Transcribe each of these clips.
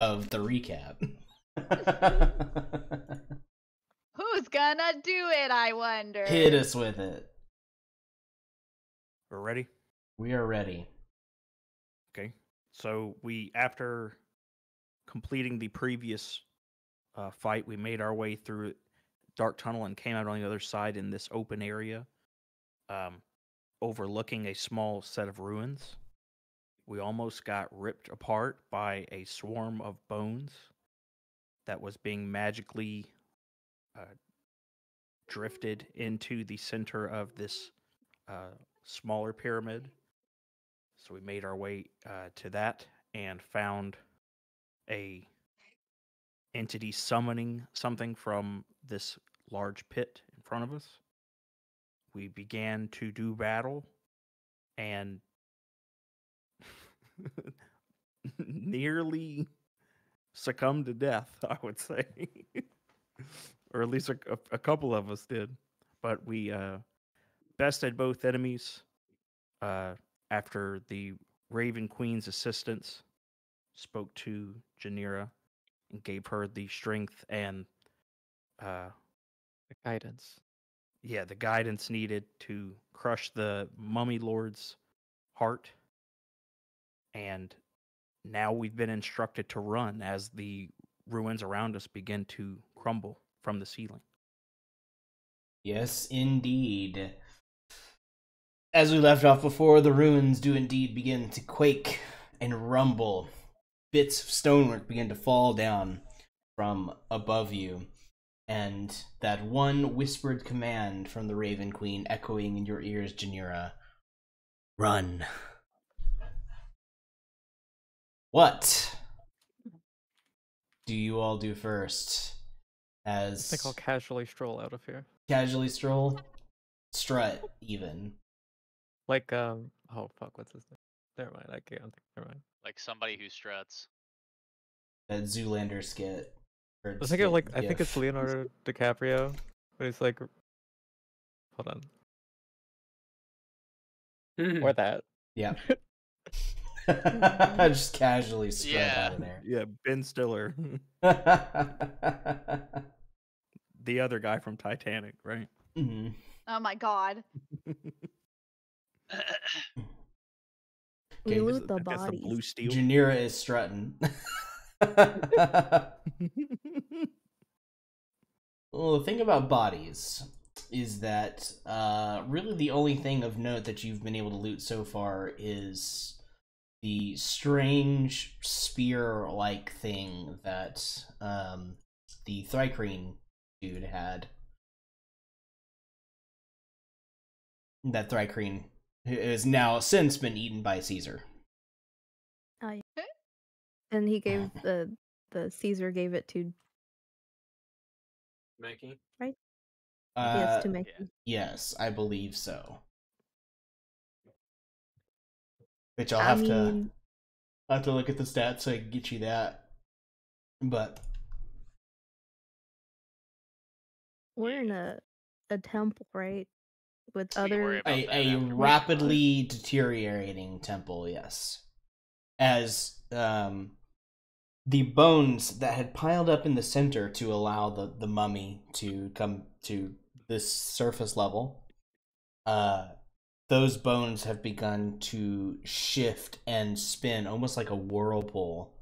of the recap. Who's gonna do it? I wonder. Hit us with it. We're ready. We are ready. Okay. So we, after completing the previous uh, fight, we made our way through dark tunnel and came out on the other side in this open area, um, overlooking a small set of ruins. We almost got ripped apart by a swarm of bones that was being magically uh, drifted into the center of this uh, smaller pyramid. So we made our way uh, to that and found a entity summoning something from this large pit in front of us. We began to do battle and nearly succumbed to death, I would say. or at least a, a, a couple of us did. But we uh, bested both enemies uh, after the Raven Queen's assistance spoke to Janira and gave her the strength and uh, The guidance. yeah, the guidance needed to crush the mummy lord's heart. And now we've been instructed to run as the ruins around us begin to crumble from the ceiling. Yes, indeed. As we left off before, the ruins do indeed begin to quake and rumble. Bits of stonework begin to fall down from above you, and that one whispered command from the Raven Queen echoing in your ears, Janira Run. What do you all do first? As I As think I'll casually stroll out of here. casually stroll, strut even. Like, um, oh fuck, what's his name? Never mind. I can't think. Never mind. Like somebody who struts. That Zoolander skit. I think of skit like I think it's. Leonardo DiCaprio, but he's like, hold on, Hmm. or that. Yeah. I just casually strut Yeah. out of there. Yeah, Ben Stiller, the other guy from Titanic, right? Mhm. Oh my god. We just loot the I guess the blue bodies. steel. Janira is strutting. well, the thing about bodies is that uh, really the only thing of note that you've been able to loot so far is the strange spear-like thing that um, the Thri-kreen dude had. That Thri-kreen has now since been eaten by Caesar. And he gave the the Caesar gave it to Making. yes Uh, to make yeah. Yes, I believe so. Which I'll I have to I'll have to look at the stats so I can get you that. But we're in a a temple, right? With We other a, a rapidly deteriorating temple, yes. As um the bones that had piled up in the center to allow the, the mummy to come to this surface level, uh those bones have begun to shift and spin almost like a whirlpool.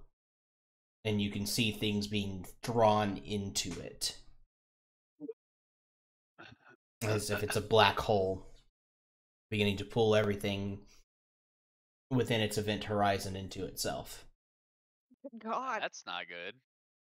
And you can see things being drawn into it. As if it's a black hole beginning to pull everything within its event horizon into itself. God. That's not good.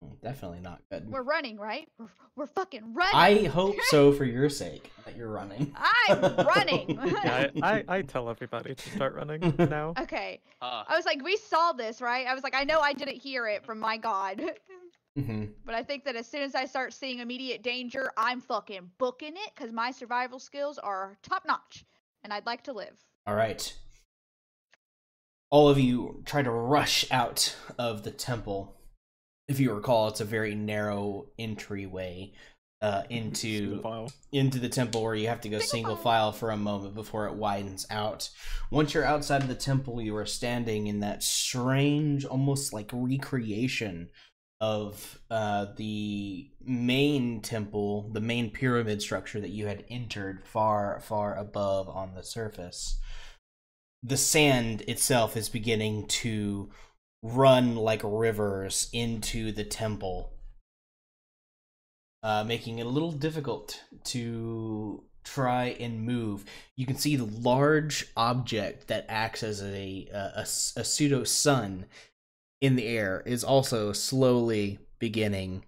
Mm, Definitely not good. We're running, right? We're, we're fucking running. I hope so for your sake that you're running. I'm running. Yeah, I, I I tell everybody to start running now. okay. Huh. I was like, we saw this, right? I was like, I know I didn't hear it from my god. hmm but I think that as soon as I start seeing immediate danger, I'm fucking booking it because my survival skills are top notch. And I'd like to live. All right. All of you try to rush out of the temple. If you recall, it's a very narrow entryway uh, into file. into the temple where you have to go Single single file. file for a moment before it widens out. Once you're outside of the temple, you are standing in that strange, almost like recreation of uh, the main temple, the main pyramid structure that you had entered far, far above on the surface. The sand itself is beginning to run like rivers into the temple uh, making it a little difficult to try and move. You can see the large object that acts as a a pseudo sun in the air is also slowly beginning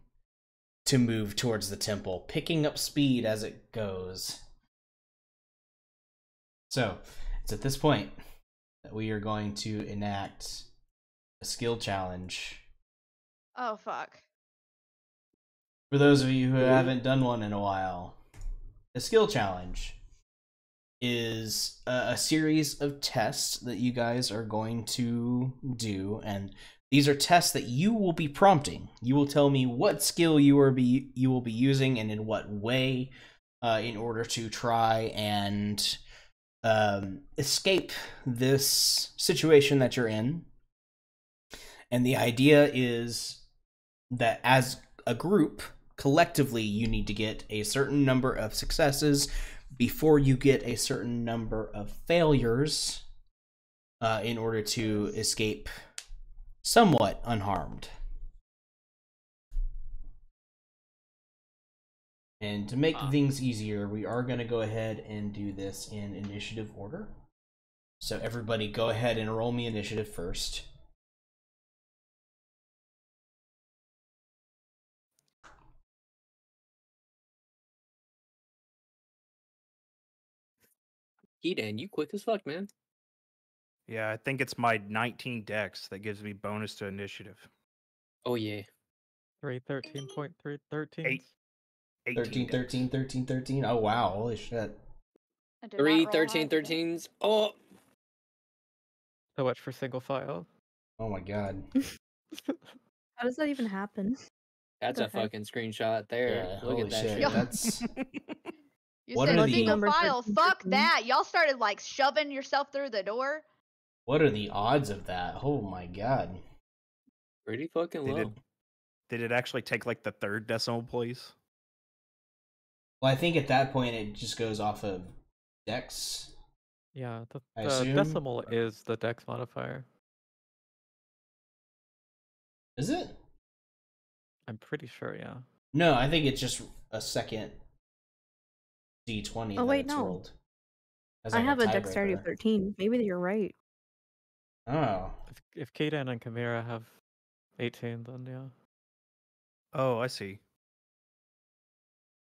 to move towards the temple, picking up speed as it goes. So, it's at this point that we are going to enact a skill challenge. Oh fuck. For those of you who haven't done one in a while, a skill challenge is a, a series of tests that you guys are going to do, and these are tests that you will be prompting. You will tell me what skill you are be you will be using and in what way, uh, in order to try and um, escape this situation that you're in. And the idea is that as a group, collectively, you need to get a certain number of successes before you get a certain number of failures uh, in order to escape somewhat unharmed. And to make Ah. things easier, we are going to go ahead and do this in initiative order. So, everybody, go ahead and roll me initiative first. Keaton, you quick as fuck, man. Yeah, I think it's my 19 dex that gives me bonus to initiative. Oh yeah. Three thirteen point three thirteen. Eight. 18 13, dex. 13, 13, 13. Oh, wow. Holy shit. I did Three 13 13s. Oh, So much for single file. Oh, my God. How does that even happen? that's the a heck? fucking screenshot there. Yeah, Look holy at that shit. shit. That's. You What said are the- single Number file. Fuck that. Y'all started like shoving yourself through the door. What are the odds of that? Oh, my God. Pretty fucking They low. did, did it actually take like the third decimal place? Well, I think at that point it just goes off of Dex. Yeah, the, the decimal is the dex modifier. Is it? I'm pretty sure, yeah. No, I think it's just a second D20. Oh, that wait, it's no. rolled. As I like have a dexterity of 13. Maybe you're right. Oh. If if Kaden and Chimera have 18, then yeah. Oh, I see.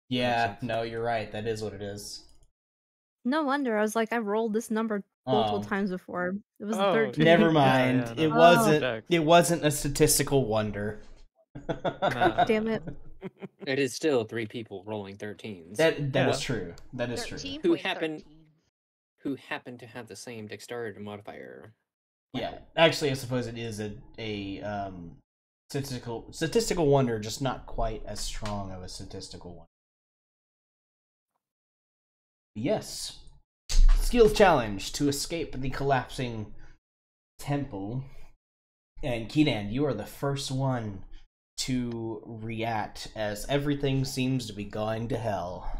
Yeah, no, you're right. That is what it is. No wonder. I was like, I've rolled this number multiple Oh. times before. It was a Oh, 13. Never Yeah, mind. yeah, it no. Oh. wasn't. Dex. It wasn't a statistical wonder. Nah. Damn it. It is still three people rolling 13s That that is Yeah. true. That is true. Who point happened- 13. who happen to have the same dexterity modifier. Yeah, actually, I suppose it is a a um, statistical statistical wonder, just not quite as strong of a statistical one. Yes, skill challenge to escape the collapsing temple. And Keenan, you are the first one to react as everything seems to be going to hell.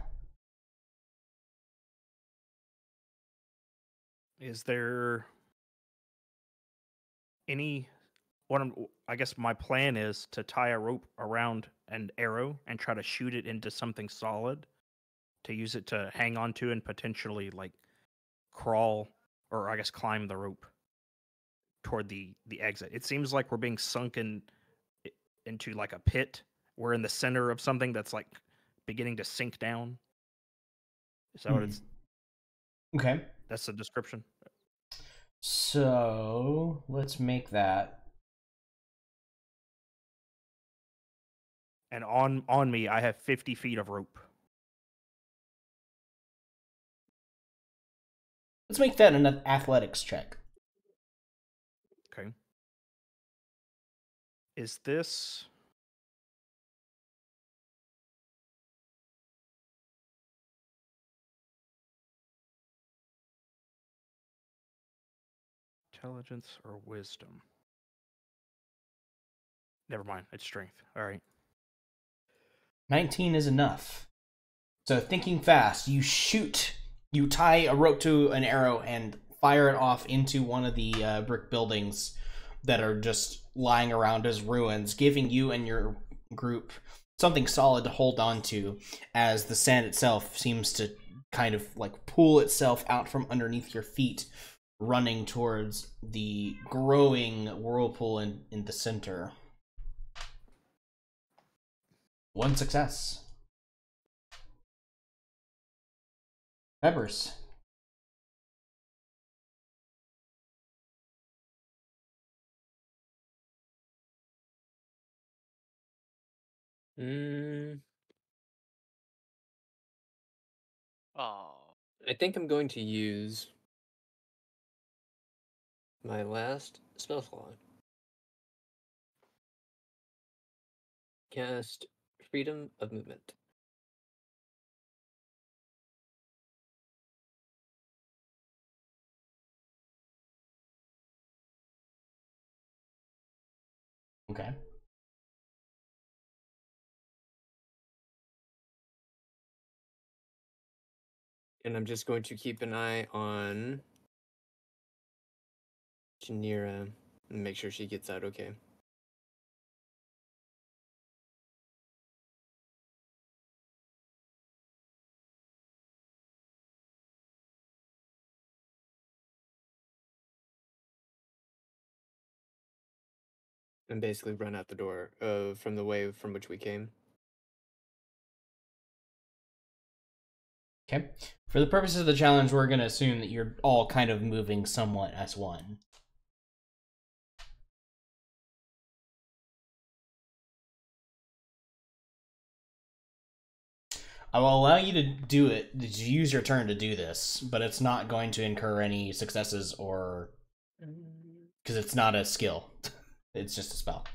Is there any what I'm I guess my plan is to tie a rope around an arrow and try to shoot it into something solid to use it to hang on to and potentially like crawl or I guess climb the rope toward the the exit. It seems like we're being sunken i- into like a pit. We're in the center of something that's like beginning to sink down. Is that what Hmm. it's Okay. that's the description? So let's make that and on on me i have 50 feet of rope let's make that an athletics check. Is this intelligence or wisdom? Never mind, it's strength. All right. 19 is enough. So, thinking fast, you shoot, you tie a rope to an arrow and fire it off into one of the uh, brick buildings that are just lying around as ruins, giving you and your group something solid to hold on to as the sand itself seems to kind of like pull itself out from underneath your feet, running towards the growing whirlpool in, in the center. One success. Peppers. Mm, Oh. I think I'm going to use my last spell slot. Cast Freedom of Movement. Okay. And I'm just going to keep an eye on Janira and make sure she gets out okay. And basically run out the door uh, from the way from which we came. Okay. For the purposes of the challenge, we're going to assume that you're all kind of moving somewhat as one. I will allow you to do it, to use your turn to do this, but it's not going to incur any successes or. Mm. Because it's not a skill, it's just a spell.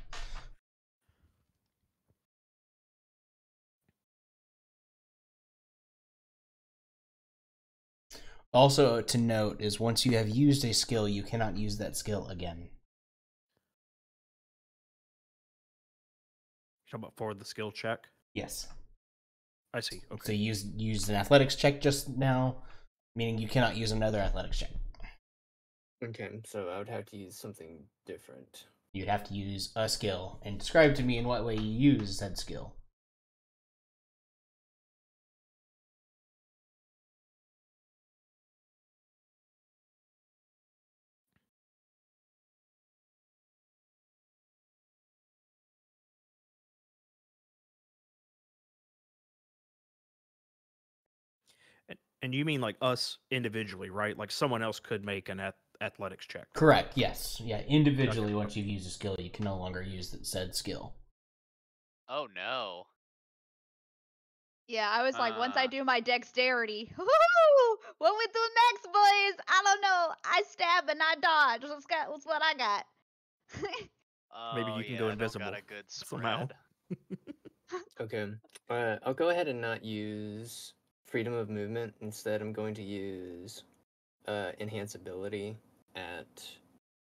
Also, uh, to note is once you have used a skill, you cannot use that skill again. you Talk about forward the skill check. Yes. I see. So Okay. you used used an athletics check just now, meaning you cannot use another athletics check. Okay, so I would have to use something different. You'd have to use a skill and describe to me in what way you use that skill. And, and you mean like us individually, right? Like someone else could make an ath- athletics check. Correct. Yes. Yeah. Individually, Okay. once you've used a skill, you can no longer use that said skill. Oh no. Yeah, I was like, once I Uh. do my dexterity, woo, what we do next, boys? I don't know. I stab and I dodge. What's got? What's what I got? Maybe Oh, you can yeah, go I don't invisible Got a good somehow. Okay. Uh, I'll go ahead and not use freedom of movement. Instead, I'm going to use uh, enhance ability at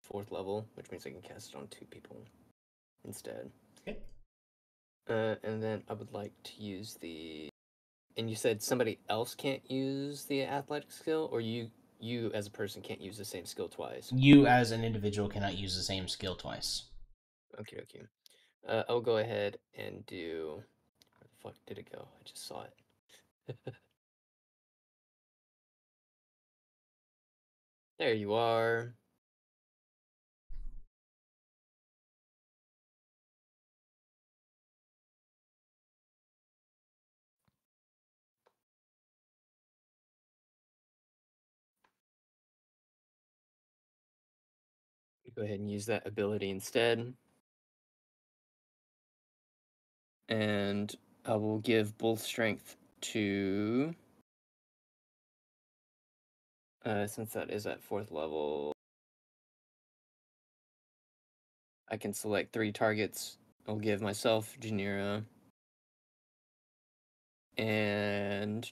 fourth level, which means I can cast it on two people instead. Okay. Uh, and then I would like to use the. And you said somebody else can't use the athletic skill, or you you as a person can't use the same skill twice. You, as an individual, cannot use the same skill twice. Okay, okay. Uh, I'll go ahead and do. Where the fuck did it go? I just saw it. there you are. Go ahead and use that ability instead. And I will give both strength to. Uh, since that is at fourth level, I can select three targets. I'll give myself Janira. And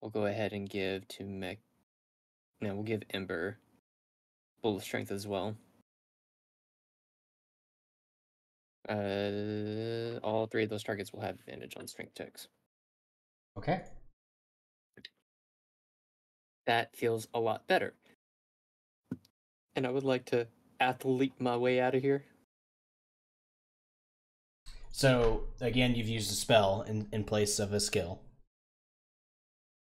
we'll go ahead and give to Mech. No, we'll give Ember full of strength as well. Uh, all three of those targets will have advantage on strength checks. Okay. That feels a lot better. And I would like to athlete my way out of here. So again, you've used a spell in, in place of a skill,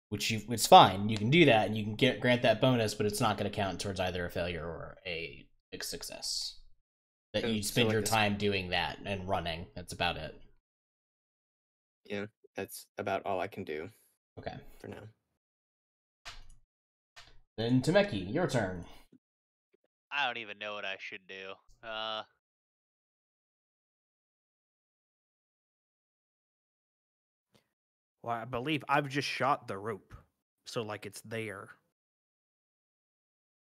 which you it's fine. You can do that, and you can get grant that bonus, but it's not going to count towards either a failure or a big success. That Oh, you so spend like your time doing that and running. That's about it. Yeah, that's about all I can do Okay. for now. Then Temeki, your turn. I don't even know what I should do. Uh. Well, I believe I've just shot the rope, so like it's there.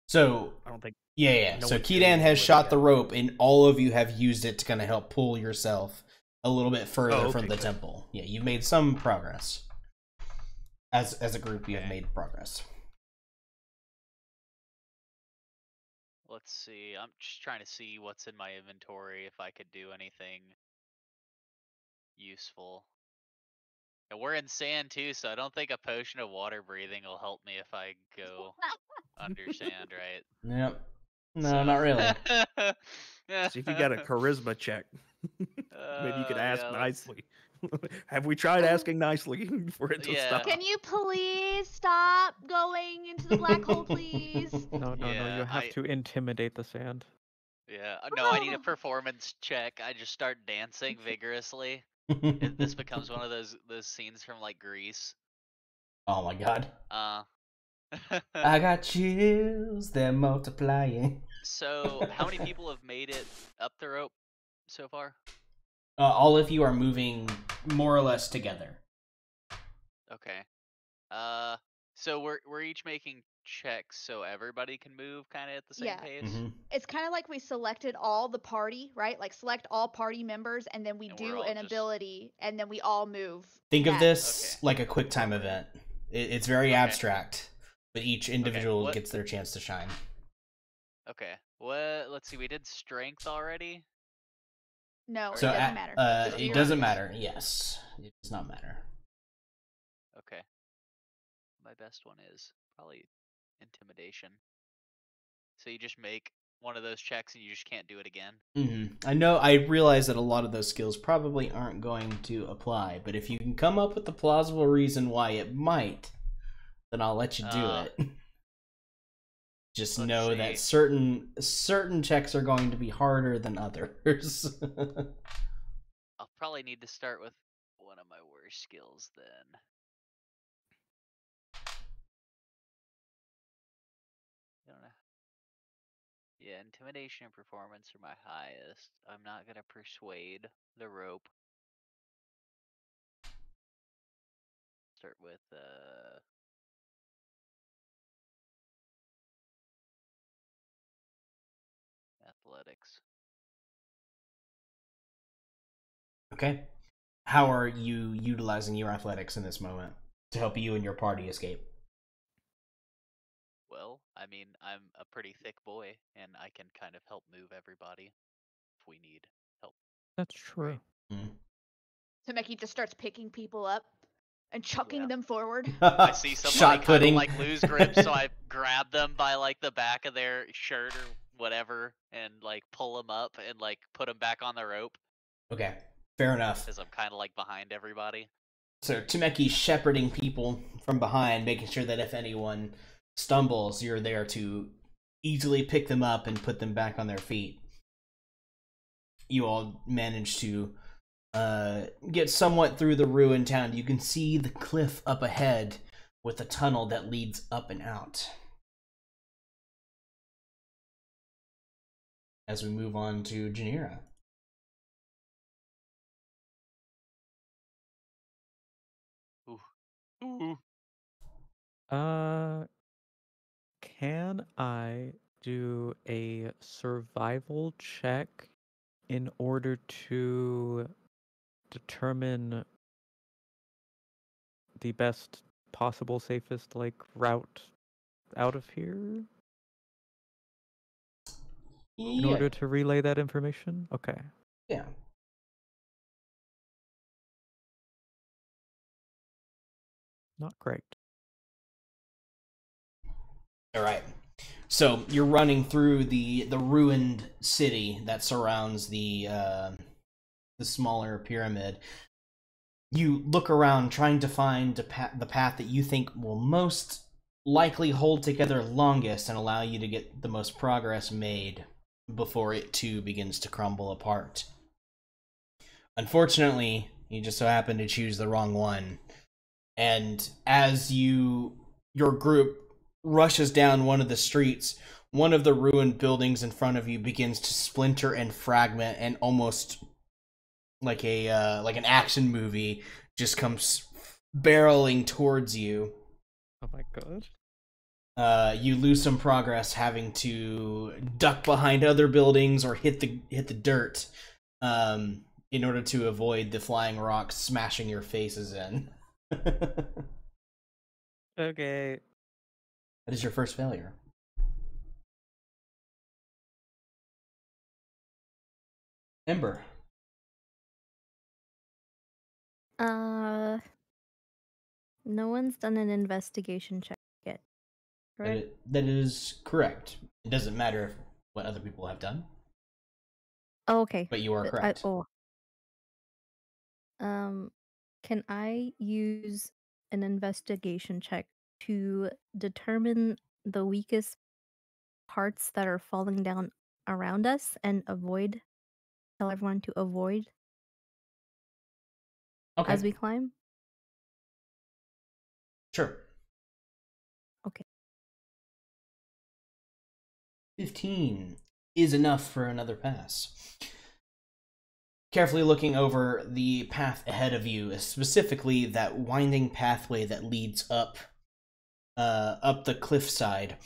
So I don't think. yeah, yeah. No so one's doing Kedan has shot the rope, and all of you have used it to kind of help pull yourself a little bit further Oh, from the good. temple. Yeah, you've made some progress. As as a group, you have made progress. Let's see. I'm just trying to see what's in my inventory if I could do anything useful. And we're in sand too, so I don't think a potion of water breathing will help me if I go under sand, right? Yep. No, So- not really. See if you got a charisma check. Maybe you could Uh, ask yeah, nicely. Have we tried asking nicely for it to Yeah. stop? Can you please stop going into the black hole, please? No, no, no. You have I- to intimidate the sand. Yeah. uh, No, I need a Oh. performance check. I just start dancing vigorously. It, this becomes one of those those scenes from like Grease. oh my god. Uh. I got chills, they're multiplying. So, how many people have made it up the rope so far? Uh, all of you are moving more or less together. Okay. Uh, so we're we're each making checks so everybody can move kind of at the same Yeah. pace. Mhm. It's kind of like we selected all the party, right? Like select all party members, and then we And do an just- ability, and then we all move. Think of this Okay. like a quick time event. It, it's very Okay. abstract, but each individual what- gets their chance to shine. Okay. What? Let's see. We did strength already. No, So it doesn't a- matter. Uh, it doesn't matter. Yes, it does not matter. Okay. My best one is probably intimidation. So you just make one of those checks and you just can't do it again. Mm-hmm. I know. I realize that a lot of those skills probably aren't going to apply, but if you can come up with a plausible reason why it might, then I'll let you do Uh, it. Just let's know see. that certain certain checks are going to be harder than others. I'll probably need to start with one of my worst skills then. I don't know. Yeah, intimidation and performance are my highest. I'm not gonna persuade the rope. Start with uh athletics. okay. How are you utilizing your athletics in this moment to help you and your party escape? Well, I mean, I'm a pretty thick boy, and I can kind of help move everybody if we need help. That's true. Mm-hmm. So Temeki just starts picking people up and chucking Yeah. them forward. I see somebody Shot kind of putting. like lose grip, so I grab them by like the back of their shirt or whatever, and like pull them up and like put them back on the rope Okay, fair enough. because I'm kind of like behind everybody. So Temeki's shepherding people from behind, making sure that if anyone stumbles, you're there to easily pick them up and put them back on their feet. You all manage to uh, get somewhat through the ruined town. You can see the cliff up ahead with a tunnel that leads up and out. As we move on to Janira. Ooh. Uh, can I do a survival check in order to determine the best possible safest like route out of here in Yeah, order to relay that information? Okay. yeah. Not great. All right. So you're running through the the ruined city that surrounds the uh, the smaller pyramid. You look around, trying to find a pa- the path that you think will most likely hold together longest and allow you to get the most progress made before it too begins to crumble apart. Unfortunately, you just so happen to choose the wrong one. And as you your group rushes down one of the streets, one of the ruined buildings in front of you begins to splinter and fragment and almost like a uh, like an action movie just comes barreling towards you. Oh my god. Uh, you lose some progress having to duck behind other buildings or hit the hit the dirt um, in order to avoid the flying rocks smashing your faces in. Okay. is your first failure. Ember. Uh, no one's done an investigation check yet. That Right? i- that is correct. It doesn't matter if, what other people have done, Oh, okay. but you are Uh, I- correct. oh. Um, can I use an investigation check to determine the weakest parts that are falling down around us and avoid? Tell everyone to avoid okay, as we climb. sure. 15 is enough for another pass. Carefully looking over the path ahead of you, specifically that winding pathway that leads up uh, up the cliffside,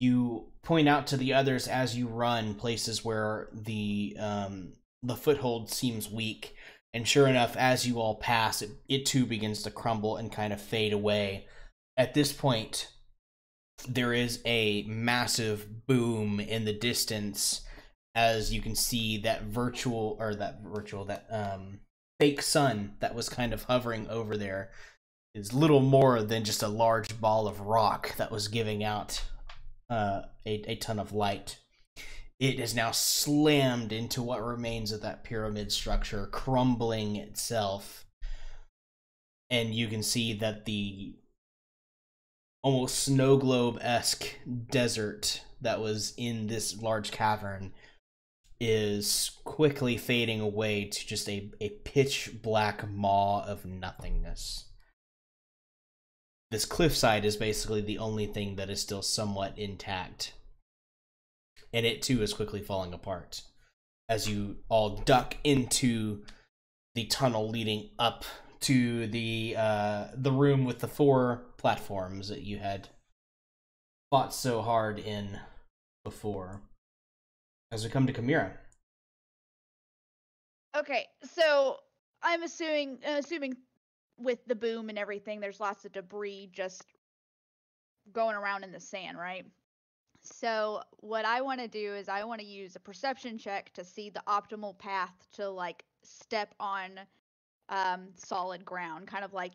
you point out to the others as you run places where the um, the foothold seems weak, and sure enough, as you all pass, it, it too begins to crumble and kind of fade away. At this point, there is a massive boom in the distance as you can see that virtual or that virtual that um fake sun that was kind of hovering over there is little more than just a large ball of rock that was giving out uh a, a ton of light. It is now slammed into what remains of that pyramid structure crumbling itself. And you can see that the almost snow globe esque desert that was in this large cavern is quickly fading away to just a, a pitch black maw of nothingness. This cliffside is basically the only thing that is still somewhat intact. And it too is quickly falling apart as you all duck into the tunnel leading up to the uh, the room with the four platforms that you had fought so hard in before. As we come to Chimera. Okay, so I'm assuming assuming with the boom and everything, there's lots of debris just going around in the sand, right? So what I want to do is I want to use a perception check to see the optimal path to like step on um solid ground, kind of like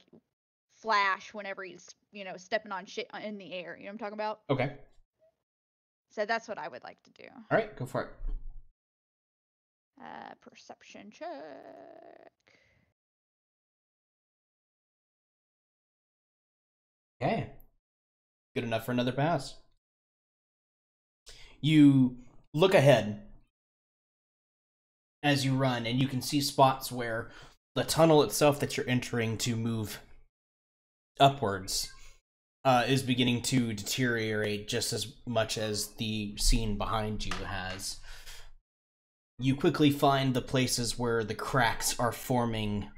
Flash whenever he's you know stepping on shit in the air. You know what I'm talking about? Okay. So that's what I would like to do. All right, go for it. Uh, perception check. Okay. Good enough for another pass. You look ahead as you run, and you can see spots where the tunnel itself that you're entering to move upwards uh, is beginning to deteriorate just as much as the scene behind you has. You quickly find the places where the cracks are forming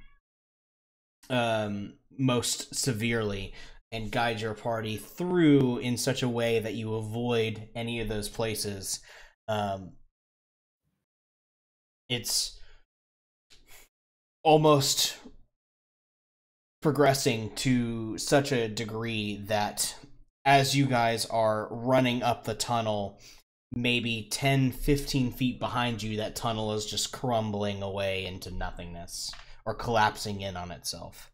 um, most severely and guide your party through in such a way that you avoid any of those places. Um, it's almost progressing to such a degree that as you guys are running up the tunnel, maybe 10, 15 feet behind you, that tunnel is just crumbling away into nothingness or collapsing in on itself.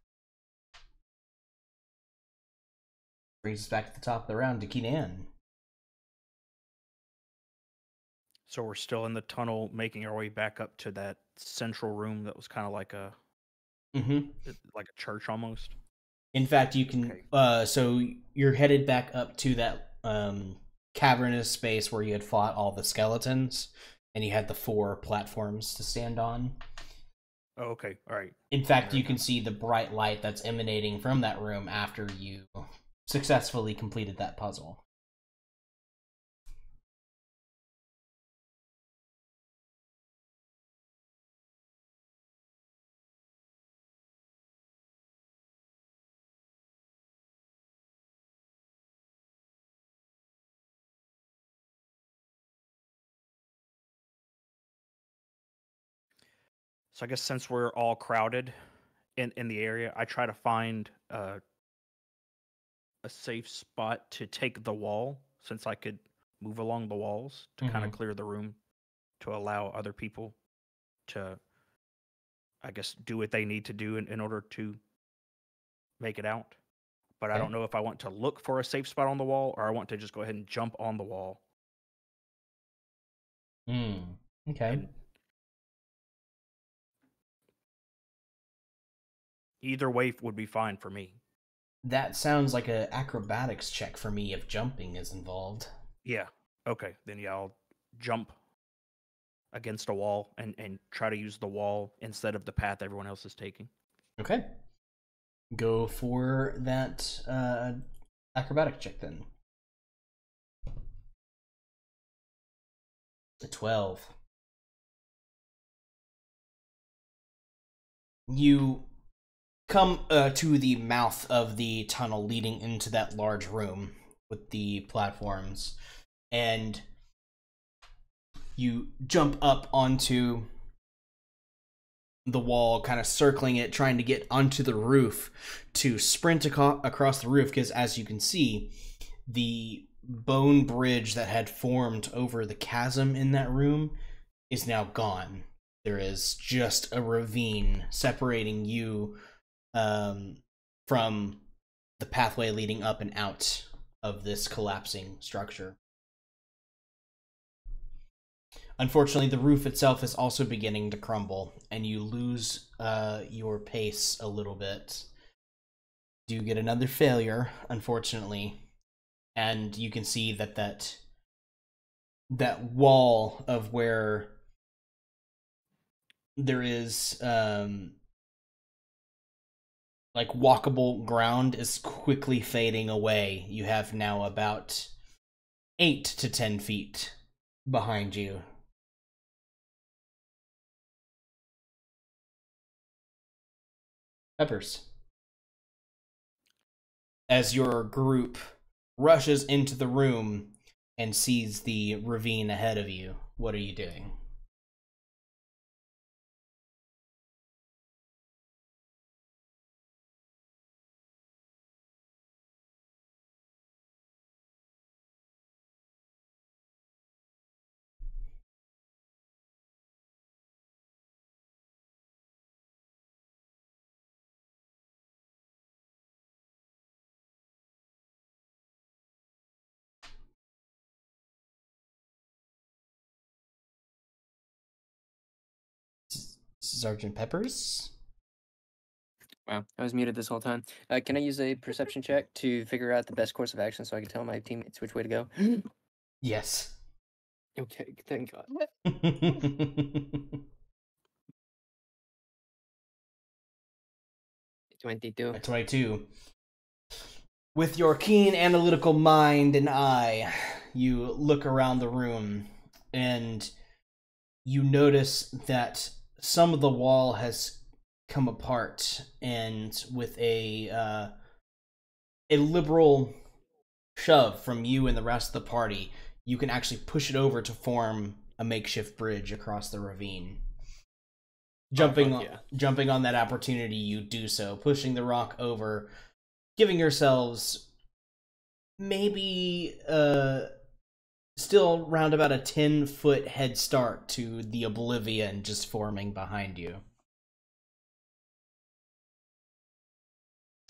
Brings us back to the top of the round to Keenan. So we're still in the tunnel, making our way back up to that central room that was kind of like a Mm-hmm. like a church almost. In fact, you can. Okay. Uh, so you're headed back up to that um, cavernous space where you had fought all the skeletons, and you had the four platforms to stand on. Oh, okay, all right. In fact, you can see the bright light that's emanating from that room after you successfully completed that puzzle. So I guess since we're all crowded in in the area, I try to find uh, a safe spot to take the wall, since I could move along the walls to kind Mhm. of clear the room to allow other people to, I guess, do what they need to do in, in order to make it out. But I don't know if I want to look for a safe spot on the wall or I want to just go ahead and jump on the wall. Hmm. Okay. And either way would be fine for me. That sounds like an acrobatics check for me if jumping is involved. Yeah. Okay. Then yeah, I'll jump against a wall and and try to use the wall instead of the path everyone else is taking. Okay. Go for that uh, acrobatic check then. A 12. You come uh, to the mouth of the tunnel leading into that large room with the platforms, and you jump up onto the wall, kind of circling it, trying to get onto the roof to sprint across the roof. Because as you can see, the bone bridge that had formed over the chasm in that room is now gone. There is just a ravine separating you um, from the pathway leading up and out of this collapsing structure. Unfortunately, the roof itself is also beginning to crumble, and you lose uh, your pace a little bit. Do get another failure, unfortunately, and you can see that that that wall of where there is um like walkable ground is quickly fading away. You have now about eight to ten feet behind you. Peppers. As your group rushes into the room and sees the ravine ahead of you, what are you doing? Sergeant Peppers? Wow, I was muted this whole time. Uh, can I use a perception check to figure out the best course of action so I can tell my teammates which way to go? Yes. okay, thank God. Twenty-two. 22. With your keen analytical mind and eye, you look around the room and you notice that some of the wall has come apart and with a uh, a liberal shove from you and the rest of the party, you can actually push it over to form a makeshift bridge across the ravine. jumping fuck on, yeah. jumping on that opportunity, you do so, pushing the rock over, giving yourselves maybe uh still round about a 10 foot head start to the oblivion just forming behind you.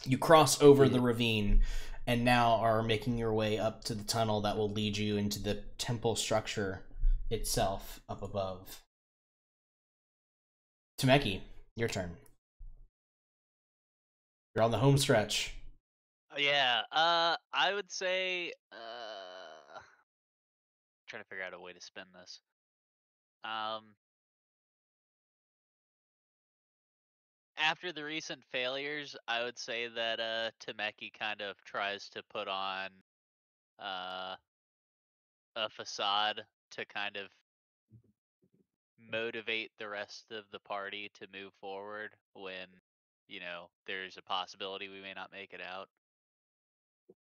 You cross over the ravine and now are making your way up to the tunnel that will lead you into the temple structure itself up above. Temeki, your turn. You're on the home stretch. Yeah, uh, I would say, uh, trying to figure out a way to spin this. Um, after the recent failures, I would say that uh, Temeki kind of tries to put on uh, a facade to kind of motivate the rest of the party to move forward when you know there's a possibility we may not make it out.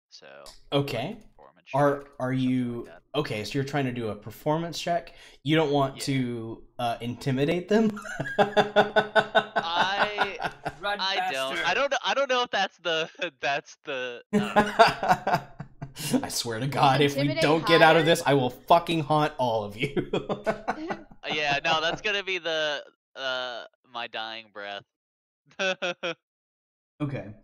So Okay. performance Are check, are something like you okay? So you're trying to do a performance check. You don't want Yeah. to uh, intimidate them. I Run I don't. I don't know. I don't know if that's the that's the. uh, I swear to God, if we don't get out of this, I will fucking haunt all of you. yeah, no, that's gonna be the uh my dying breath. okay.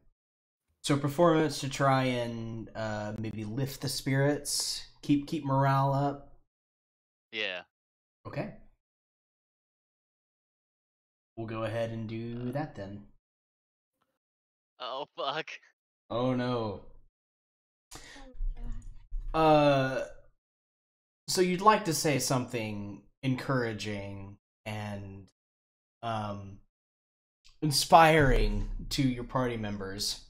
So performance to try and uh, maybe lift the spirits, keep keep morale up. yeah. Okay. We'll go ahead and do that then. Oh fuck. Oh no. Uh so you'd like to say something encouraging and um inspiring to your party members.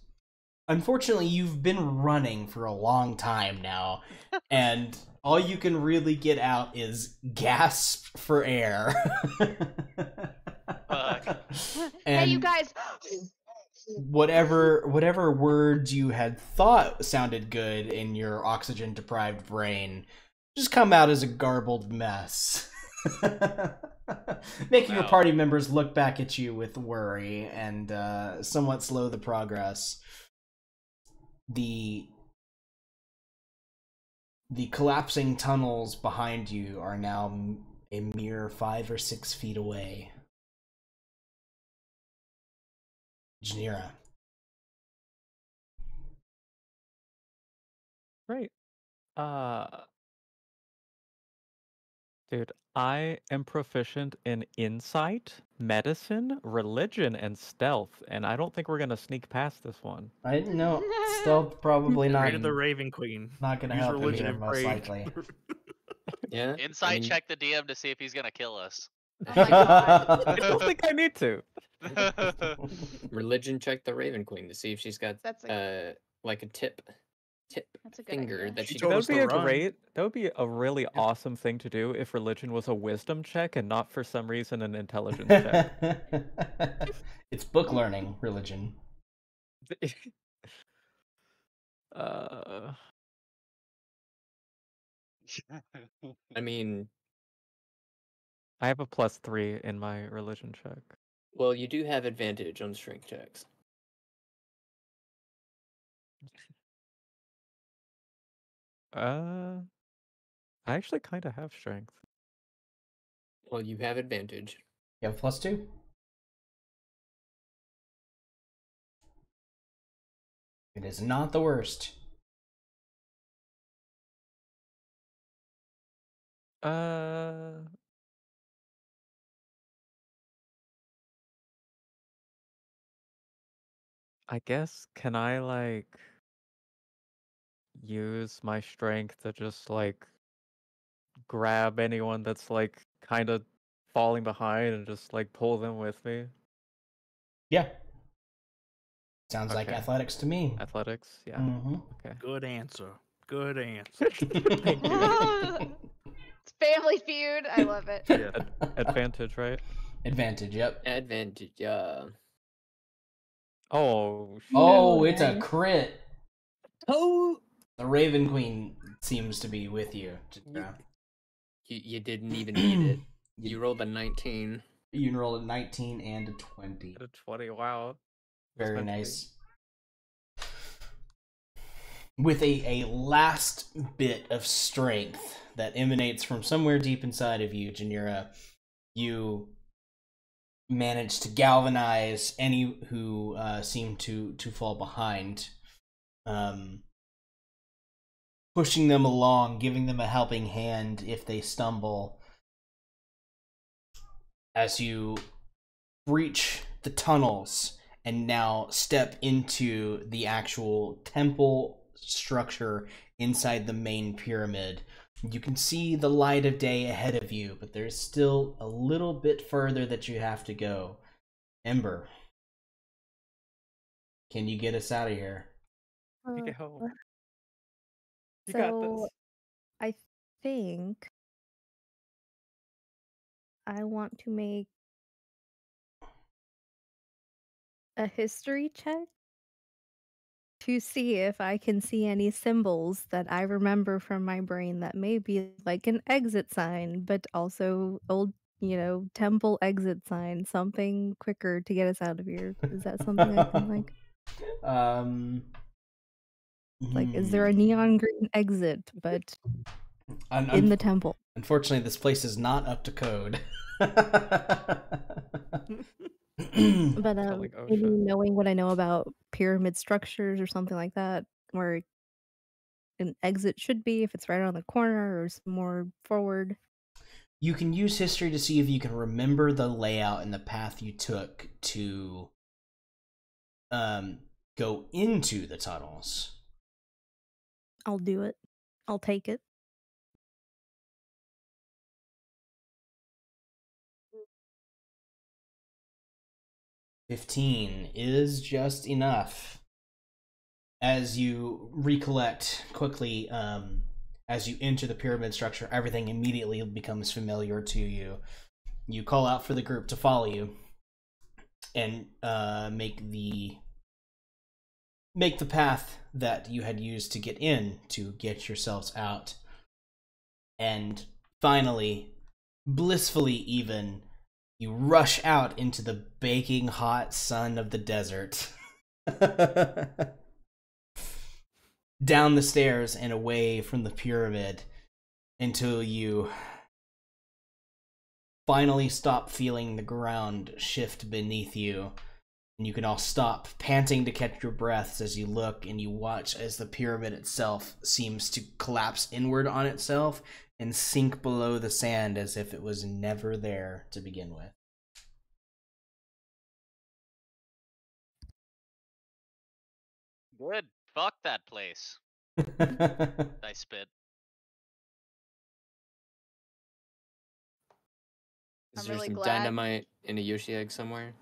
Unfortunately, you've been running for a long time now and all you can really get out is gasp for air. Fuck. hey, you guys. whatever whatever words you had thought sounded good in your oxygen deprived brain just come out as a garbled mess making your party members look back at you with worry and uh, somewhat slow the progress the the collapsing tunnels behind you are now a mere five or six feet away Janira. Great. Uh, dude, I am proficient in insight, medicine, religion, and stealth, and I don't think we're gonna sneak past this one. I didn't know. Stealth probably not Rated the Raven Queen. not gonna Use help religion here, and most likely. Yeah. I Insight mean, check the DM to see if he's gonna kill us. Oh my god. I don't think I need to. Religion check the Raven Queen to see if she's got That's a uh like a tip tip that's a good finger idea. that She she told That us would be to a run. great. That would be a really awesome thing to do if religion was a wisdom check and not for some reason an intelligence check. it's book learning religion. uh, I mean, I have a plus three in my religion check. well, you do have advantage on strength checks. Uh, I actually kind of have strength. Well, you have advantage. You have plus two. It is not the worst. Uh, I guess can I like use my strength to just like grab anyone that's like kind of falling behind and just like pull them with me? Yeah. Sounds like athletics to me. Athletics, yeah. hmm Okay. Good answer. Good answer. Thank it's Family Feud. I love it. Yeah. Advantage, right? Advantage, yep. Advantage, yeah. Oh, shit. Oh, it's a crit. Oh, The Raven Queen seems to be with you. you, you didn't even need it. You rolled a 19. You rolled a 19 and a 20. At a 20, wow. Very meant to be. nice. With a, a last bit of strength that emanates from somewhere deep inside of you, Janira, you manage to galvanize any who uh, seem to, to fall behind, um, pushing them along, giving them a helping hand if they stumble. As you breach the tunnels and now step into the actual temple structure inside the main pyramid. You can see the light of day ahead of you, but there's still a little bit further that you have to go. Ember, can you get us out of here? Take it Uh, home. You so. I think I want to make a history check to see if I can see any symbols that I remember from my brain that may be like an exit sign, but also old, you know, temple exit sign, something quicker to get us out of here. Is that something I can like? Um, Like, is there a neon green exit, but Un- in the temple? Unfortunately, this place is not up to code. But um, like maybe knowing what I know about pyramid structures or something like that, where an exit should be, if it's right around the corner or more forward. you can use history to see if you can remember the layout and the path you took to um go into the tunnels. I'll do it. I'll take it. Fifteen is just enough. As you recollect quickly, um, as you enter the pyramid structure, everything immediately becomes familiar to you. You call out for the group to follow you, and uh, make the make the path that you had used to get in to get yourselves out. And finally, blissfully even, you rush out into the baking hot sun of the desert. Down the stairs and away from the pyramid until you finally stop feeling the ground shift beneath you. And you can all stop, panting to catch your breaths as you look and you watch as the pyramid itself seems to collapse inward on itself and sink below the sand as if it was never there to begin with. Good. Fuck that place. I spit. Is I'm there really some glad- dynamite in a Yoshi egg somewhere?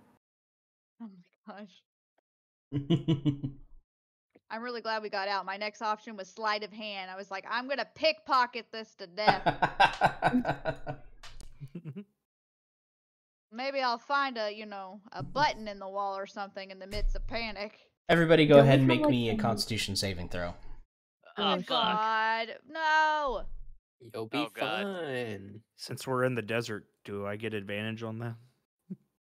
Oh my gosh. I'm really glad we got out. My next option was sleight of hand. I was like, I'm gonna pickpocket this to death. Maybe I'll find a, you know, a button in the wall or something in the midst of panic. Everybody go Don't ahead and make have, me a constitution saving throw. Oh Oh fuck. god. No. You'll be Oh, fine. Since we're in the desert, do I get advantage on that?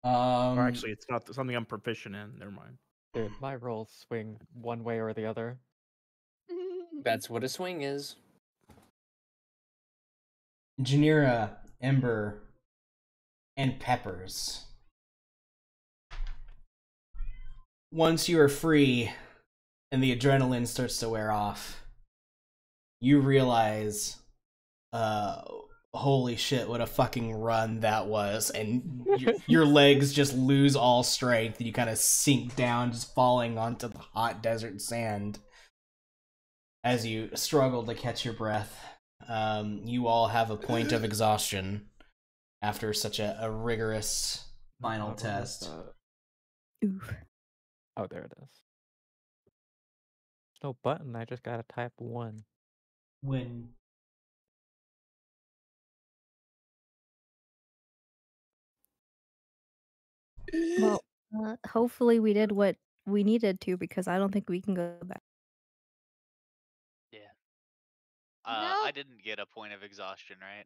Um, or actually, it's not something I'm proficient in. Never mind. Dude, my rolls swing one way or the other. That's what a swing is. Janira, Ember, and Peppers. Once you are free and the adrenaline starts to wear off, you realize, uh, holy shit, what a fucking run that was. And your, your legs just lose all strength. And You kind of sink down, just falling onto the hot desert sand as you struggle to catch your breath. Um, you all have a point of exhaustion after such a, a rigorous final test. Oof. Oh, there it is. There's no button. I just gotta type one. When Well, uh, hopefully we did what we needed to because I don't think we can go back. Uh, No. I didn't get a point of exhaustion, right?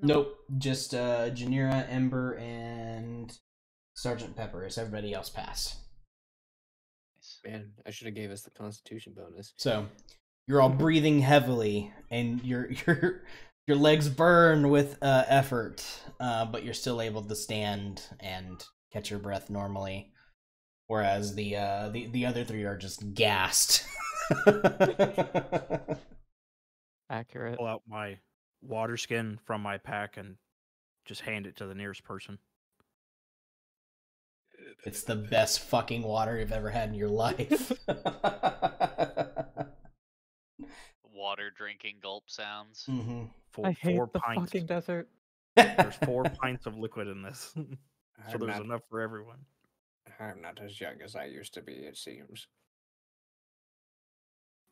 Nope, just uh, Janira, Ember, and Sergeant Pepper. Is everybody else passed? Nice. Man, I should have gave us the Constitution bonus. So you're all breathing heavily, and your your your legs burn with uh, effort, uh, but you're still able to stand and catch your breath normally. Whereas the uh, the the other three are just gassed. Accurate. Pull out my water skin from my pack and just hand it to the nearest person. it's the best fucking water you've ever had in your life. Water drinking gulp sounds. hmm Four, I hate four the pints. fucking desert. There's four pints of liquid in this, so I'm there's not, enough for everyone. I'm not as young as I used to be, it seems.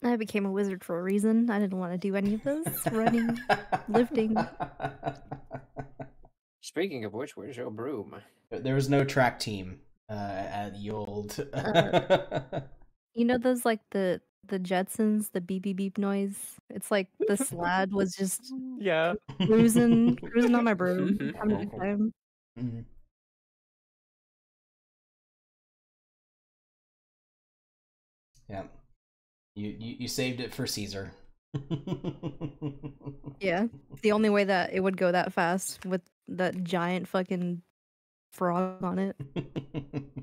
I became a wizard for a reason. I didn't want to do any of this running. lifting. Speaking of which, where's your broom? There was no track team uh, at the old. You know those like the the Jetsons, the beep beep beep noise. It's like the slaad was just Yeah. cruising, cruising on my broom, Mhm. having you, you you saved it for Caesar. Yeah, the only way that it would go that fast with that giant fucking frog on it.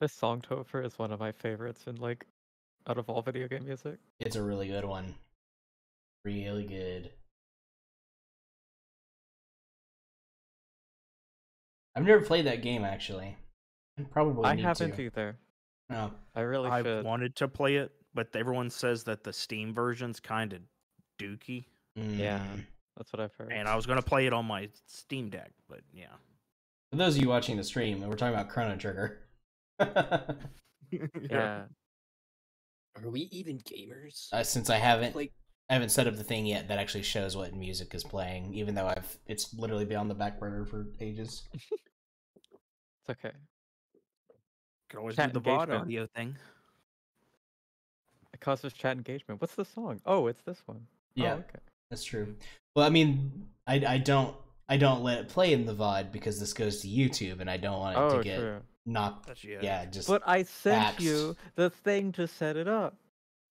This song Topher is one of my favorites in like out of all video game music. it's a really good one. Really good. I've never played that game actually. I probably I need haven't to. either. No. I really I should. wanted to play it, but everyone says that the Steam version's kind of dookie, Yeah. Mm. That's what I've heard. and I was gonna play it on my Steam Deck, but yeah. For those of you watching the stream, we're talking about Chrono Trigger. yeah. Are we even gamers? uh, since I haven't Like, I haven't set up the thing yet that actually shows what music is playing, even though I've it's literally been on the back burner for ages. It's okay. Could always Chat do the VOD engagement. audio thing. It causes chat engagement. What's the song? Oh, it's this one. Oh, yeah, Oh, okay. that's true. Well, I mean, I I don't I don't let it play in the VOD because this goes to YouTube, and I don't want it Oh, to get true. knocked. That's yeah. Yeah, just But I sent axed. you the thing to set it up,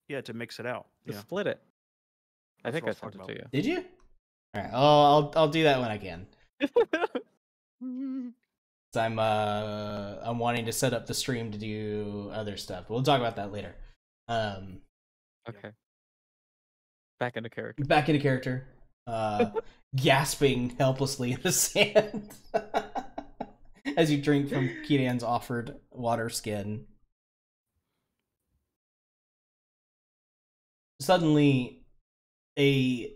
Yeah, to mix it out. to Yeah. split it. I That's think I I sent it talking to you. did you? All right, oh, I'll I'll do that when I can. I'm uh I'm wanting to set up the stream to do other stuff. We'll talk about that later. Um, okay. Back into character. back into character. Uh, gasping helplessly in the sand as you drink from Keatan's offered water skin. Suddenly, a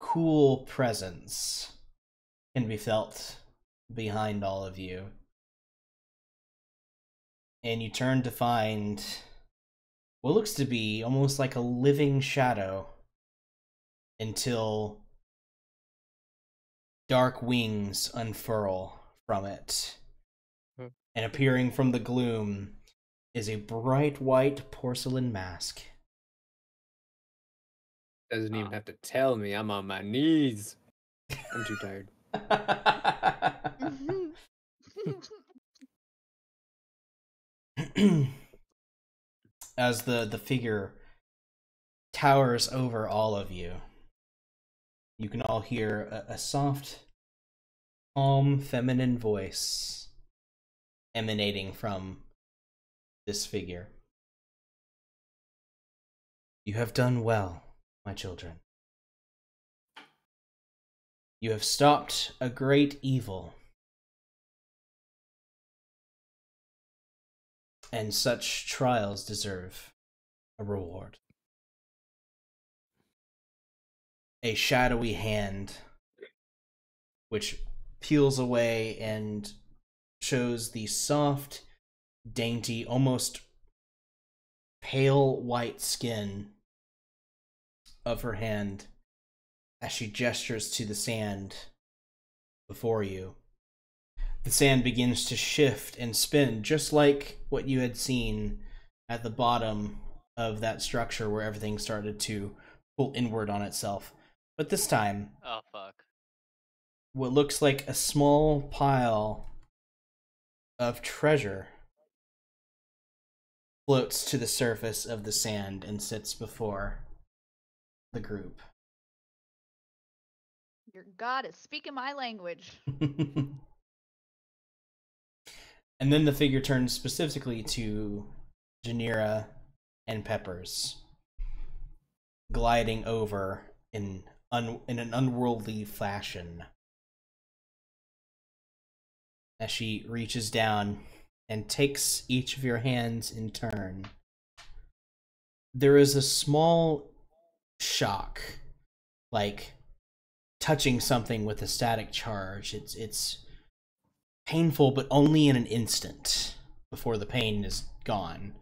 cool presence can be felt behind all of you. And you turn to find what looks to be almost like a living shadow until dark wings unfurl from it. Hmm. And appearing from the gloom is a bright white porcelain mask. doesn't even Ah. have to tell me. I'm on my knees. I'm too tired. Mm-hmm. As the, the figure towers over all of you, you can all hear a, a soft, calm, feminine voice emanating from this figure. You have done well, my children. You have stopped a great evil. And such trials deserve a reward. A shadowy hand which peels away and shows the soft, dainty, almost pale white skin of her hand as she gestures to the sand before you. The sand begins to shift and spin, just like what you had seen at the bottom of that structure where everything started to pull inward on itself. But this time, Oh fuck. what looks like a small pile of treasure floats to the surface of the sand and sits before the group. Your god is speaking my language. and then the figure turns specifically to Janira and Peppers, gliding over in un- in an unworldly fashion. As she reaches down and takes each of your hands in turn, there is a small shock, like touching something with a static charge. It's it's painful, but only in an instant before the pain is gone.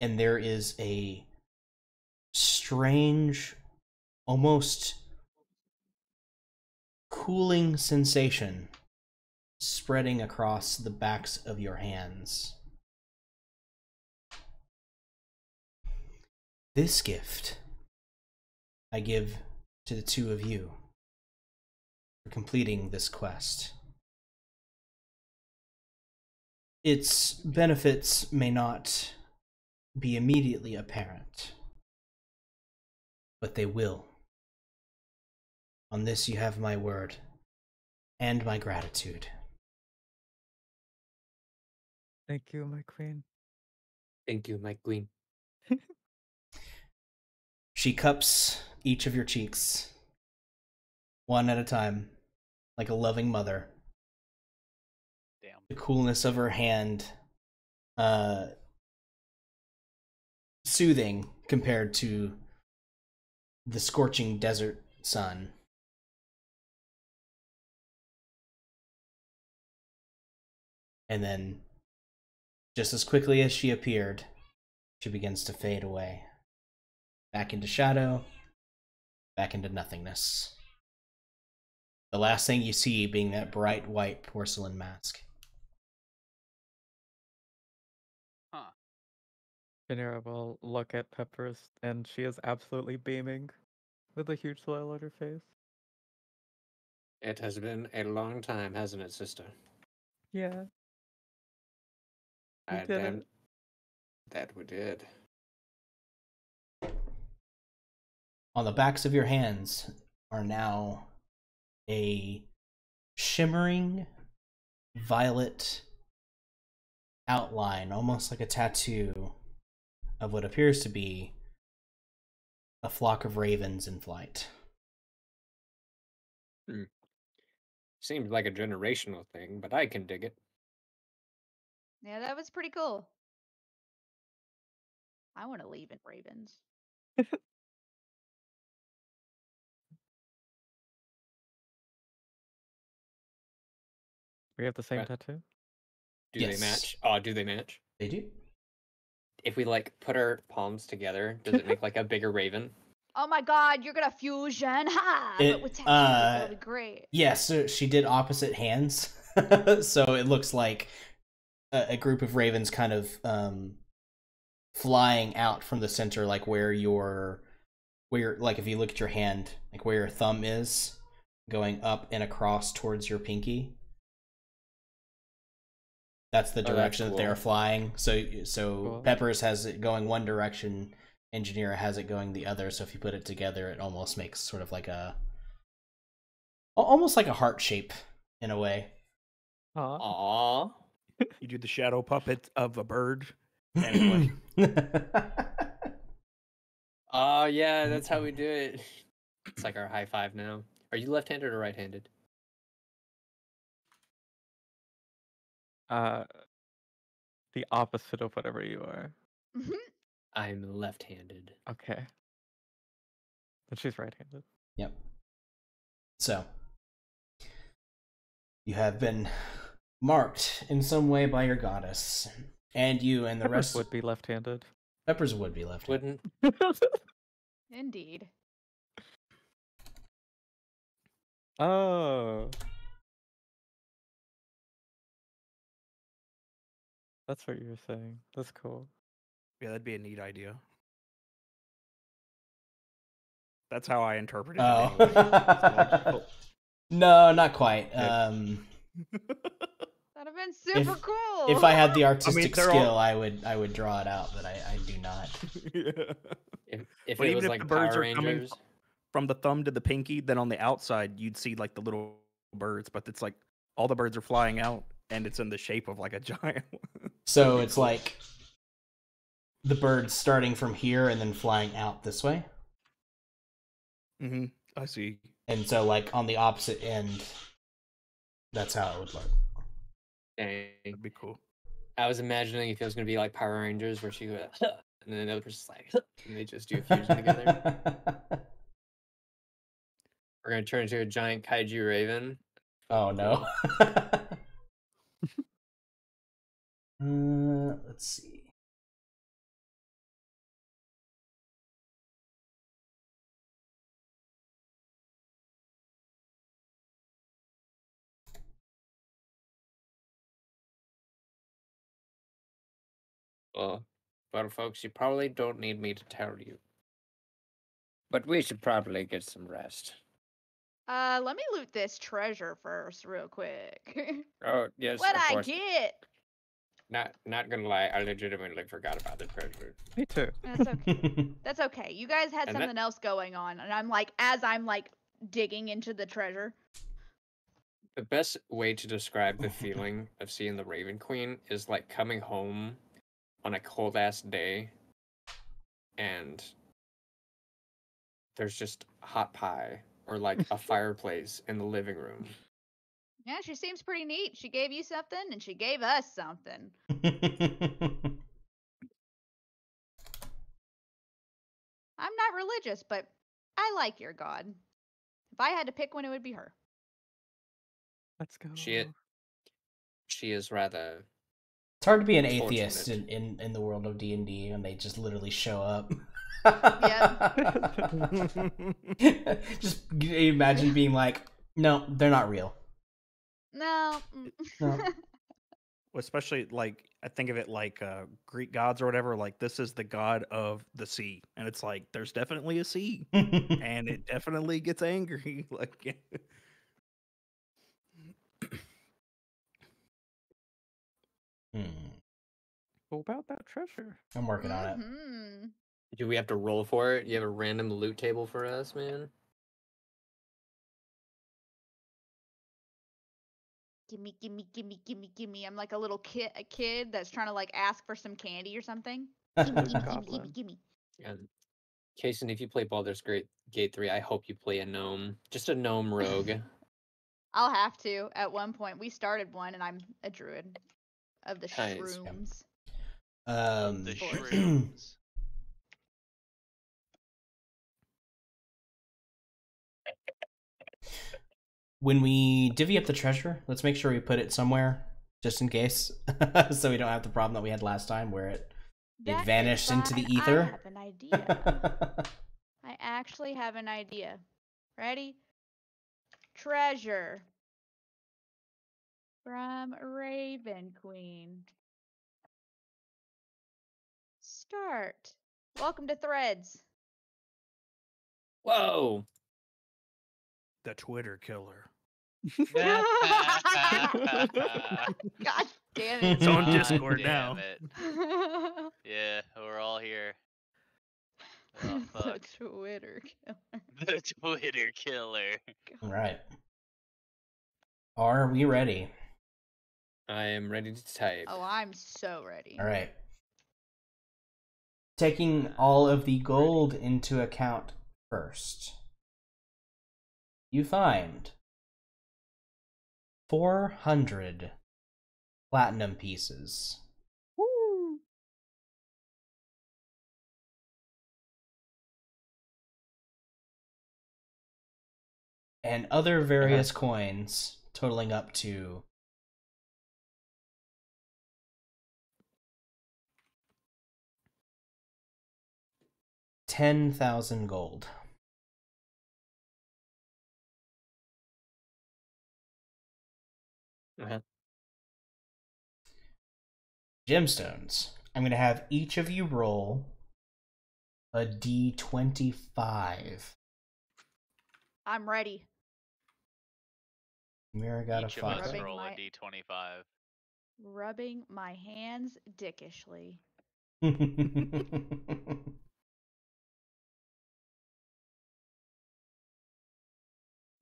And there is a strange, almost cooling sensation spreading across the backs of your hands. This gift I give to the two of you for completing this quest. Its benefits may not be immediately apparent, but they will. On this you have my word and my gratitude. Thank you, my queen. Thank you, my queen. She cups each of your cheeks, one at a time, like a loving mother. Coolness of her hand, uh, soothing compared to the scorching desert sun. And then, just as quickly as she appeared, she begins to fade away back into shadow, back into nothingness. The last thing you see being that bright white porcelain mask. Janira will look at Peppers, and she is absolutely beaming with a huge smile on her face. It has been a long time, hasn't it, sister? Yeah, We I did it. damn that we did. On the backs of your hands are now a shimmering violet outline, almost like a tattoo of what appears to be a flock of ravens in flight. Hmm. Seems like a generational thing, but I can dig it. Yeah, that was pretty cool. I want to leave in Ravens. we have the same Right. tattoo. Do Yes. they match? Oh, do they match? They do. If we like put our palms together, does it make like a bigger raven? Oh my god, you're gonna fusion! Ha! It, but with tattoos, uh, that'll be great. Yes, so she did opposite hands, so it looks like a, a group of ravens kind of um, flying out from the center, like where your where like if you look at your hand, like where your thumb is, going up and across towards your pinky. That's the Oh, that's direction that they're flying. So so Cool. Peppers has it going one direction, Janira has it going the other. So if you put it together, it almost makes sort of like a almost like a heart shape in a way. Aw. Aw. You do the shadow puppet of a bird. Anyway. Oh yeah, that's how we do it. It's like our high five now. Are you left-handed or right-handed? Uh, the opposite of whatever you are. Mhm. I'm left-handed. Okay. But she's right-handed. Yep. So, you have been marked in some way by your goddess, and you and the Peppers rest would be left-handed. Peppers would be left-handed. Wouldn't Indeed. oh. That's what you were saying. That's cool. Yeah, that'd be a neat idea. That's how I interpreted it. Oh. anyway. No, not quite. Yeah. Um, That'd have been super cool. if I had the artistic they're all- skill, I would I would draw it out, but I, I do not. yeah. If, if But it even was if like the birds Power are coming Rangers, From the thumb to the pinky, then on the outside you'd see like the little birds, but it's like all the birds are flying out, and it's in the shape of like a giant. one. So it's like the bird starting from here and then flying out this way. hmm I see. And so like on the opposite end, that's how it would look. dang. That'd be cool. I was imagining if it was gonna be like Power Rangers, where she go, and then another person's like, and they just do a fusion together. We're gonna turn into a giant kaiju raven. oh no. Uh, let's see. Well, well, folks, you probably don't need me to tell you, but we should probably get some rest. uh, let me loot this treasure first, real quick. Oh yes, what of I course. get? Not not gonna lie, I legitimately forgot about the treasure. Me too. That's okay. That's okay. You guys had And that- something else going on, and I'm like, as I'm like digging into the treasure. The best way to describe the feeling of seeing the Raven Queen is like coming home on a cold ass day and there's just hot pie or like a fireplace in the living room. Yeah, she seems pretty neat. She gave you something, and she gave us something. I'm not religious, but I like your god. If I had to pick one, it would be her. Let's go. She she is rather It's hard to be an atheist in, in, in the world of D and D, and they just literally show up. Yeah. Just imagine being like, no, they're not real. No. mm. No. Especially like I think of it like uh, Greek gods or whatever. Like this is the god of the sea, and it's like there's definitely a sea, and it definitely gets angry. Like Hmm, What about that treasure? I'm working on it. Mhm. Do we have to roll for it? You have a random loot table for us, man? Gimme, gimme, gimme, gimme, gimme. I'm like a little kid, a kid that's trying to like ask for some candy or something. Gimme, gimme, gimme, gimme, gimme. And Kason, if you play Baldur's Great Gate 3, I hope you play a gnome. Just a gnome rogue. I'll have to at one point. We started one, and I'm a druid of the Nice. shrooms. Um, The shrooms. When we divvy up the treasure, let's make sure we put it somewhere, just in case, so we don't have the problem that we had last time, where it it vanished into the ether. I have an idea. I actually have an idea. Ready? Treasure from Raven Queen. Start. Welcome to Threads. Whoa! the Twitter killer. God damn it. It's on Discord damn now. it. Yeah, we're all here. Oh, the. Twitter killer. The Twitter killer. All right. Are we ready? I am ready to type. Oh, I'm so ready. All right. Taking all of the gold into account first, you find 400 platinum pieces. And other various coins totaling up to ten thousand gold. Uh-huh. Gemstones. I'm gonna have each of you roll a D twenty five I'm ready. Mira got Each a of us five. Rubbing roll my- a d25. Rubbing my hands dickishly. I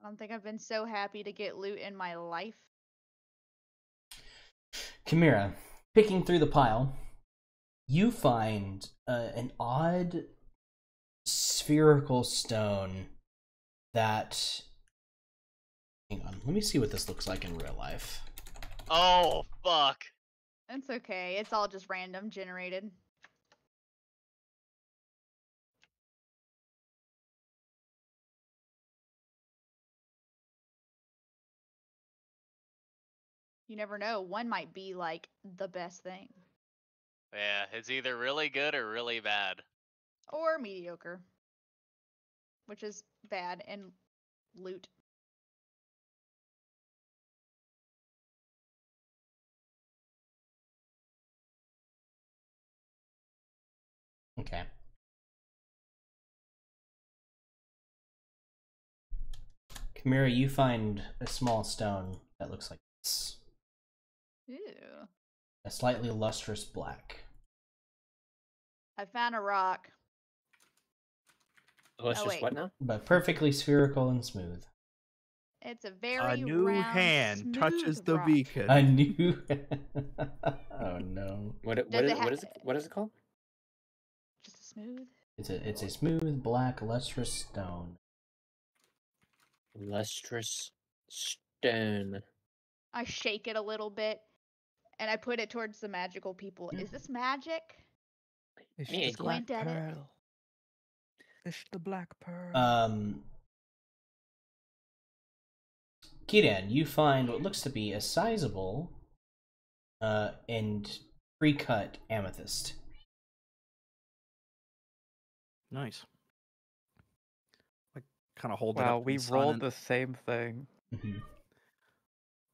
don't think I've been so happy to get loot in my life. Chimera, picking through the pile, you find uh, an odd spherical stone that. Hang on, let me see what this looks like in real life. Oh fuck! It's okay. It's all just random generated. You never know. One might be like the best thing Yeah, it's either really good or really bad. or mediocre, which is bad and loot. Okay. Chimera, you find a small stone that looks like this. Ew. A slightly lustrous black. I found a rock. Let's Oh, wait. what now? But perfectly spherical and smooth. It's a very A new round, hand touches smooth the rock. beacon. A new. oh no! What it- Does what it is, ha- what is it what is it called? Just a smooth. It's a it's a smooth black lustrous stone. Lustrous stone. I shake it a little bit, and I put it towards the magical people. Is this magic? It's Me, the black squint it. pearl. It's the black pearl. Um, Kiran, you find what looks to be a sizable uh, and pre-cut amethyst. Nice. Like kind of hold it wow, up. we rolled and the same thing. Mhm.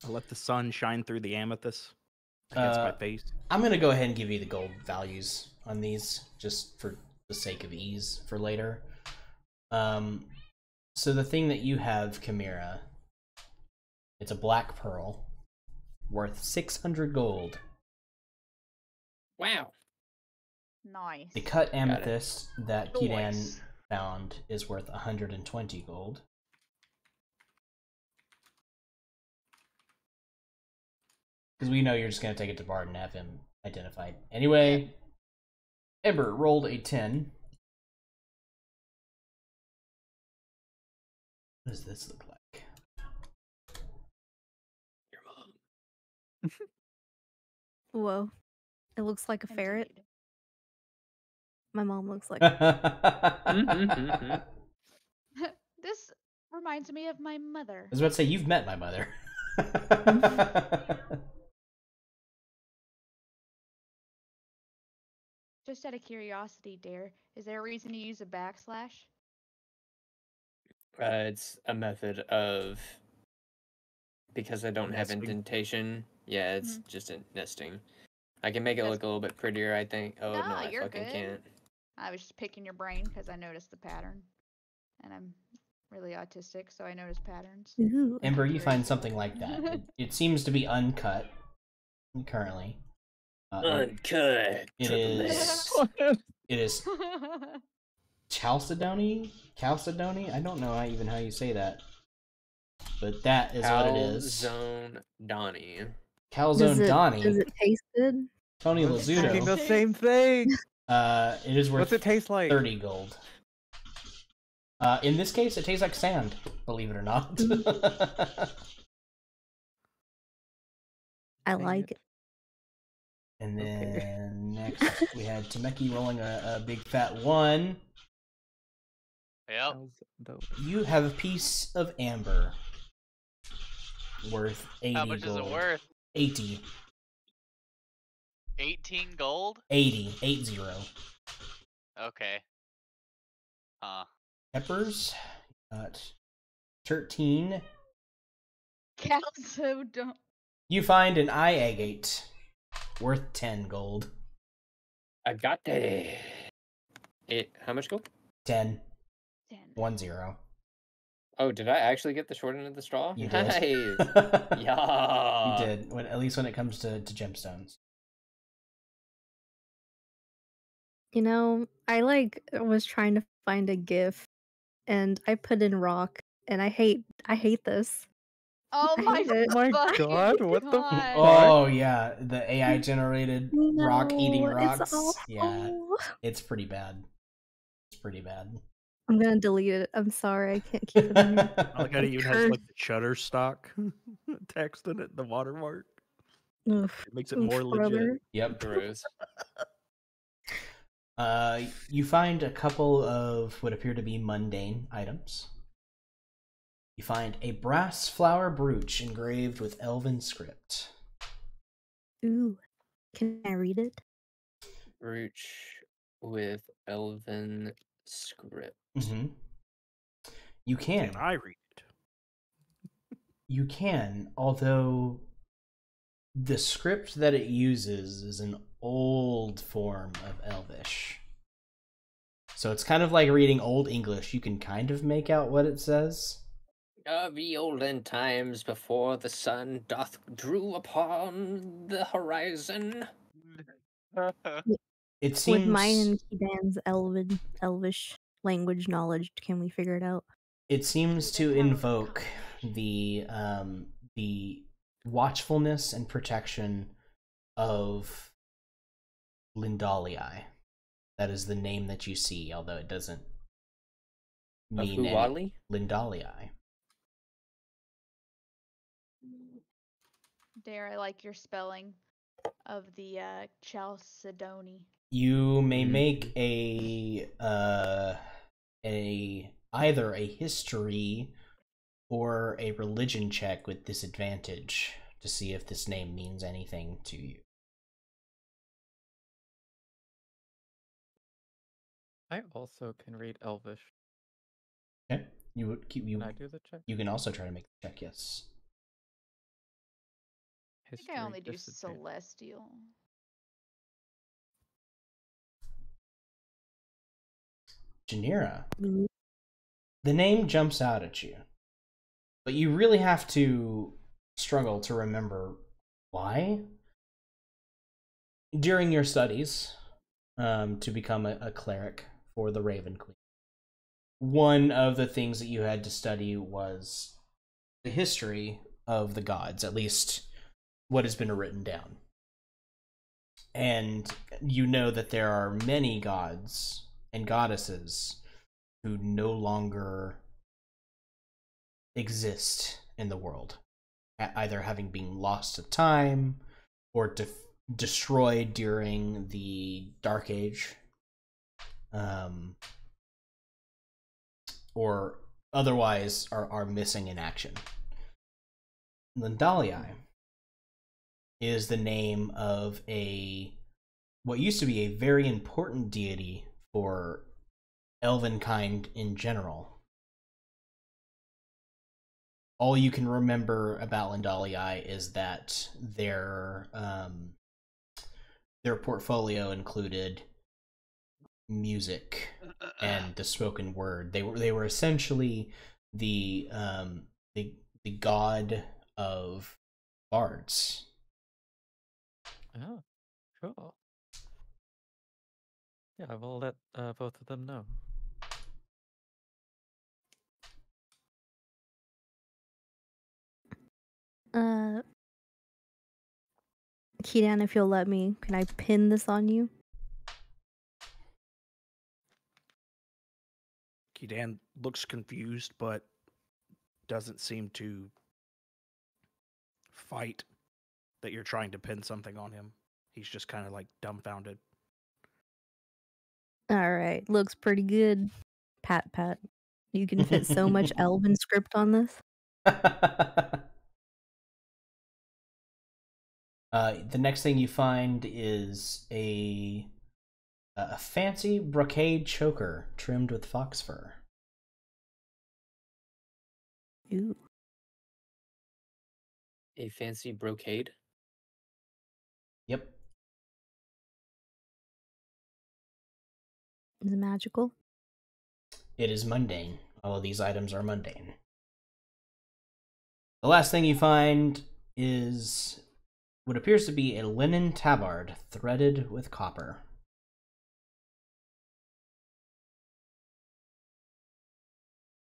I let the sun shine through the amethyst against my Uh, face. I'm gonna go ahead and give you the gold values on these, just for the sake of ease for later. Um, so the thing that you have, Chimera, it's a black pearl, worth 600 gold. Wow. Nice. The cut amethyst that Kiran Nice. found is worth 120 gold. Because we know you're just going to take it to Bard and have him identified. Anyway, Ember rolled a 10. What does this look like? Your mom. Whoa. It looks like a ferret. Indeed. My mom looks like this reminds me of my mother. I was about to say, you've met my mother. Mm-hmm. Just out of curiosity, Dare, is there a reason to use a backslash? Uh, it's a method of because I don't have indentation. Yeah, it's Mm-hmm. just a nesting. I can make it look a little bit prettier. I think. Oh no, No, I you're fucking good. can't. I was just picking your brain because I noticed the pattern, and I'm really autistic, so I notice patterns. Ooh. Ember, you find something like that. It, it seems to be uncut currently. Uh, Uncut. it triple is- S. it is Chalcedony? Chalcedony? I don't know how, even how you say that. But that is what it is. Calzone Donnie. Calzone Does it, Donnie. does it taste good? Tony What's it Thinking Lazzuto. the same thing. Uh, it is worth What's it taste like? 30 gold. Uh, in this case, it tastes like sand, believe it or not. I like it. It. and Okay. then next, we had Temeki rolling a, a big fat one. Yep. You have a piece of amber worth 80 How much gold. is it worth? 80. 18 gold? 80. 80. Okay. Huh. Peppers. Got 13. Calzo don't. You find an eye agate worth 10 gold. Agate. It. How much gold? 10. Ten. 1 0. Oh, did I actually get the short end of the straw? You did. Nice. you did. When, at least when it comes to, to gemstones. You know, I like was trying to find a GIF, and I put in rock, and I hate I hate this. Oh my. Oh my fucking God, what the God. Oh yeah, the AI generated rock eating rocks. It's Yeah, it's pretty bad. It's pretty bad. I'm gonna delete it. I'm sorry, I can't keep it in there. I like how it even has like the Shutterstock text in it, the watermark. Oof, It makes it oof, more legit. Yep. Gross. Uh, you find a couple of what appear to be mundane items. You find a brass flower brooch engraved with elven script. Ooh, can I read it? Brooch with elven script. hmm You can. Can I read it? You can, although the script that it uses is an old form of Elvish. So it's kind of like reading Old English. You can kind of make out what it says. Of the olden times before the sun doth drew upon the horizon. It seems With mine and Kidan's elven elvish language knowledge, can we figure it out? it seems to invoke the um the watchfulness and protection of Lindalii. That is the name that you see, although it doesn't mean any- Lindalii. Dare I like your spelling of the uh, Chalcedony. You may Mhm. make a uh a either a history or a religion check with disadvantage to see if this name means anything to you. I also can read Elvish. Okay. You would keep you Can I do the check? you can also try to make the check, yes. I think I History only do celestial. Janira, the name jumps out at you. But you really have to struggle to remember why. During your studies, um, to become a, a cleric for the Raven Queen, one of the things that you had to study was the history of the gods, at least what has been written down. And you know that there are many gods and goddesses who no longer exist in the world, either having been lost to time or def- destroyed during the Dark Age, um, or otherwise are, are missing in action. Lindalii is the name of a what used to be a very important deity for elven kind in general. All you can remember about Lindalii is that their um, their portfolio included music and the spoken word. They were they were essentially the um, the the god of bards. Oh, cool. Yeah, I will let uh, both of them know. Uh, Kidan, if you'll let me, can I pin this on you? Kidan looks confused, but doesn't seem to fight that you're trying to pin something on him. He's just kind of like dumbfounded. All right, looks pretty good. Pat, pat. You can fit so much Elven script on this. uh, the next thing you find is a a fancy brocade choker trimmed with fox fur. Ooh, A fancy brocade. Yep. is it magical? It is mundane. All of these items are mundane. The last thing you find is what appears to be a linen tabard threaded with copper.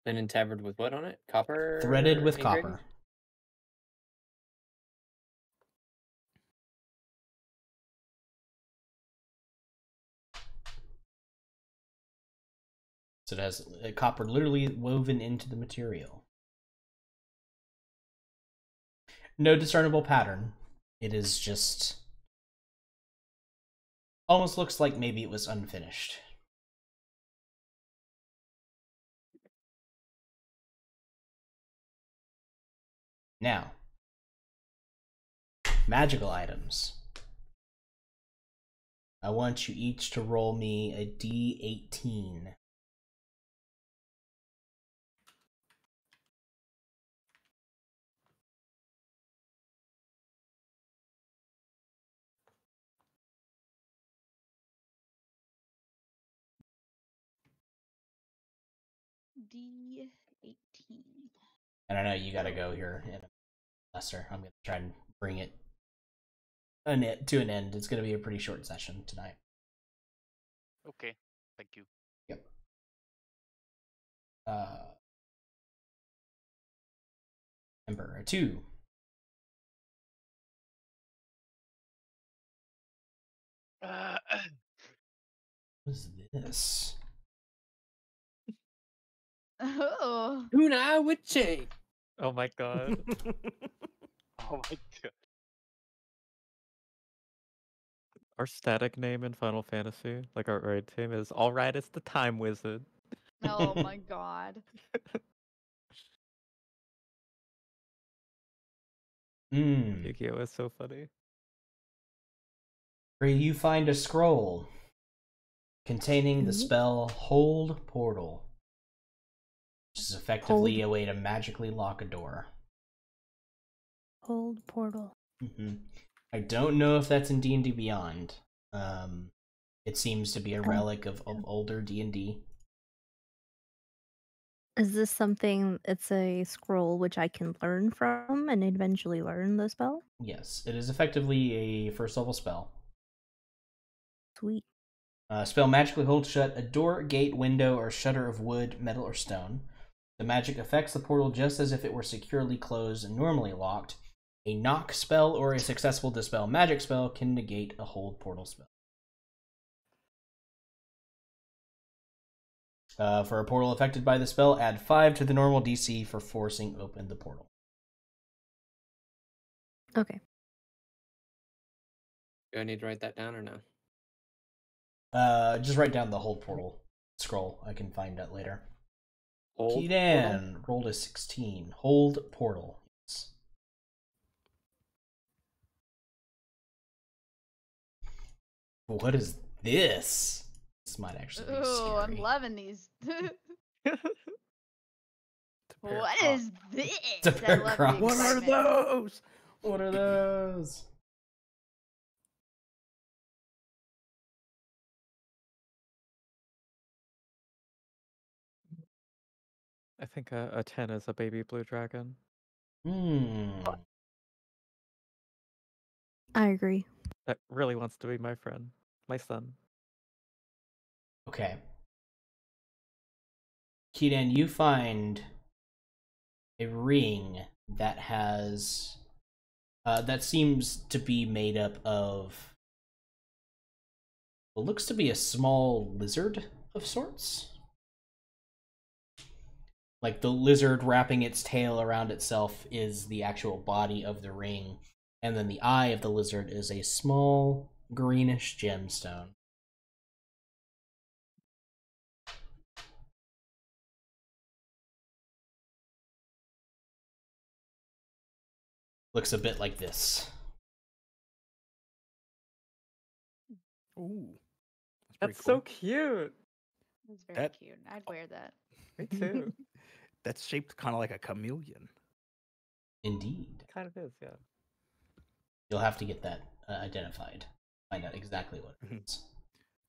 Linen tabard with what on it? Copper. Threaded with engraving? copper. So it has uh, copper literally woven into the material. No discernible pattern. It is just. Almost looks like maybe it was unfinished. Now, magical items. I want you each to roll me a d18. D eighteen. And I know you got to go here in a lesser. I'm going to try and bring it an, e- to an end. It's going to be a pretty short session tonight. Okay. Thank you. Yep. Uh, Ember, a two. Uh, What is this? Oh, Tuna with chain. Oh my god. oh my god. Our static name in Final Fantasy, like our raid team, is Alright, it's the Time Wizard. oh my god. Hmm. Yu-Gi-Oh is so funny. Where you find a scroll containing the Mhm. spell Hold Portal, which is effectively a way to magically lock a door. Hold portal. hmm I don't know if that's in D and D Beyond. Um, it seems to be a relic of, of older D and D. Is this something? It's a scroll which I can learn from and eventually learn the spell. Yes, it is effectively a first level spell. Sweet. Uh, spell magically holds shut a door, gate, window, or shutter of wood, metal, or stone. The magic affects the portal just as if it were securely closed and normally locked. A knock spell or a successful dispel magic spell can negate a hold portal spell. Uh, for a portal affected by the spell, add 5 to the normal DC for forcing open the portal. Okay. Do I need to write that down or no? Uh, just write down the hold portal scroll. I can find that later. Hold portal? Keadan rolled a 16. Hold portal. Yes. What is this? This might actually be Oh, I'm loving these. It's a pair of what Crocs. is this? It's a pair I of love the Crocs. What are those? What are those? I think a, a 10 is a baby blue dragon. Hmm. I agree. That really wants to be my friend. My son. Okay. Keadan, you find a ring that has uh, that seems to be made up of what looks to be a small lizard of sorts. Like the lizard wrapping its tail around itself is the actual body of the ring, and then the eye of the lizard is a small greenish gemstone. Looks a bit like this. Ooh, That's pretty so cute. That's very That- cute. I'd wear that. Me too. That's shaped kind of like a chameleon. Indeed. kind of is, yeah. You'll have to get that uh, identified. Find out exactly what it Mhm. is.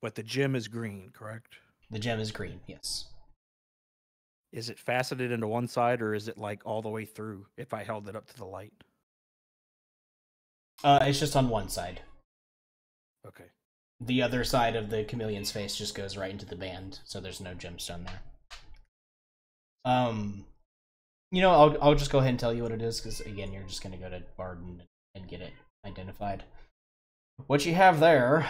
But the gem is green, correct? The gem is green, yes. Is it faceted into one side or is it like all the way through if I held it up to the light? Uh, it's just on one side. Okay. The other side of the chameleon's face just goes right into the band, so there's no gemstone there. Um, you know, I'll I'll just go ahead and tell you what it is because again, you're just gonna go to Barden and get it identified. What you have there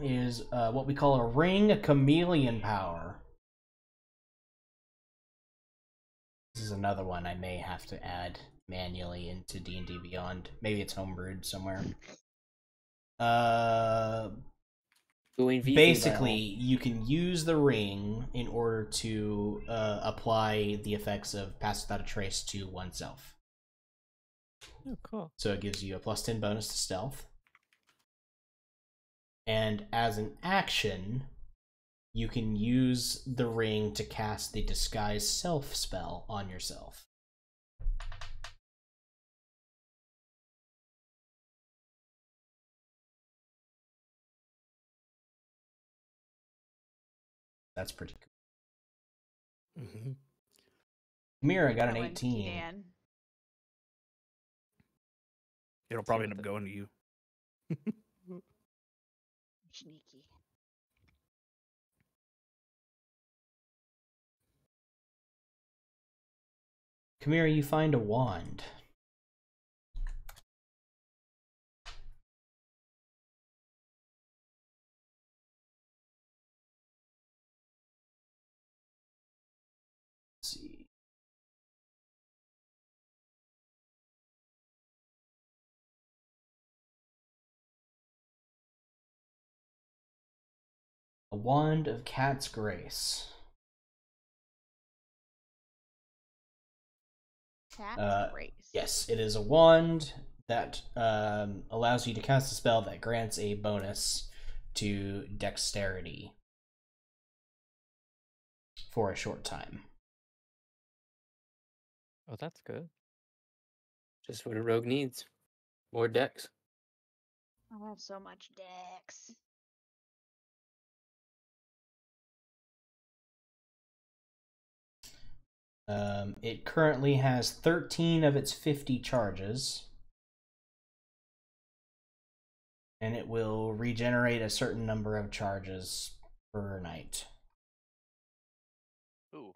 is uh, what we call a ring chameleon power. This is another one I may have to add manually into D and D Beyond. Maybe it's homebrewed somewhere. Uh, basically battle. you can use the ring in order to uh, apply the effects of pass without a trace to oneself Oh, cool. so it gives you a plus 10 bonus to stealth and as an action you can use the ring to cast the disguise self spell on yourself that's pretty cool hmm Mira got an 18 Dan. It'll probably end up going to you. Sneaky. Kamira, you find a wand. A wand of cat's grace. That's Uh, grace. Yes, it is a wand that um, allows you to cast a spell that grants a bonus to dexterity for a short time. Oh, that's good. Just what a rogue needs. More decks. I have so much dex. Um, it currently has 13 of its 50 charges. And it will regenerate a certain number of charges per night. Ooh.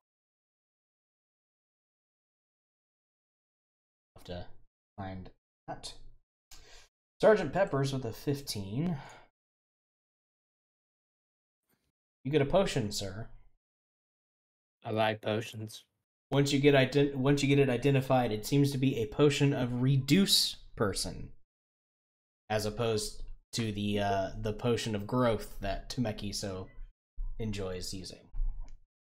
have to find that. Sergeant Peppers with a 15. You get a potion, sir. I like potions. Once you get ident- once you get it identified, it seems to be a potion of reduce person, as opposed to the uh, the potion of growth that Temeki so enjoys using.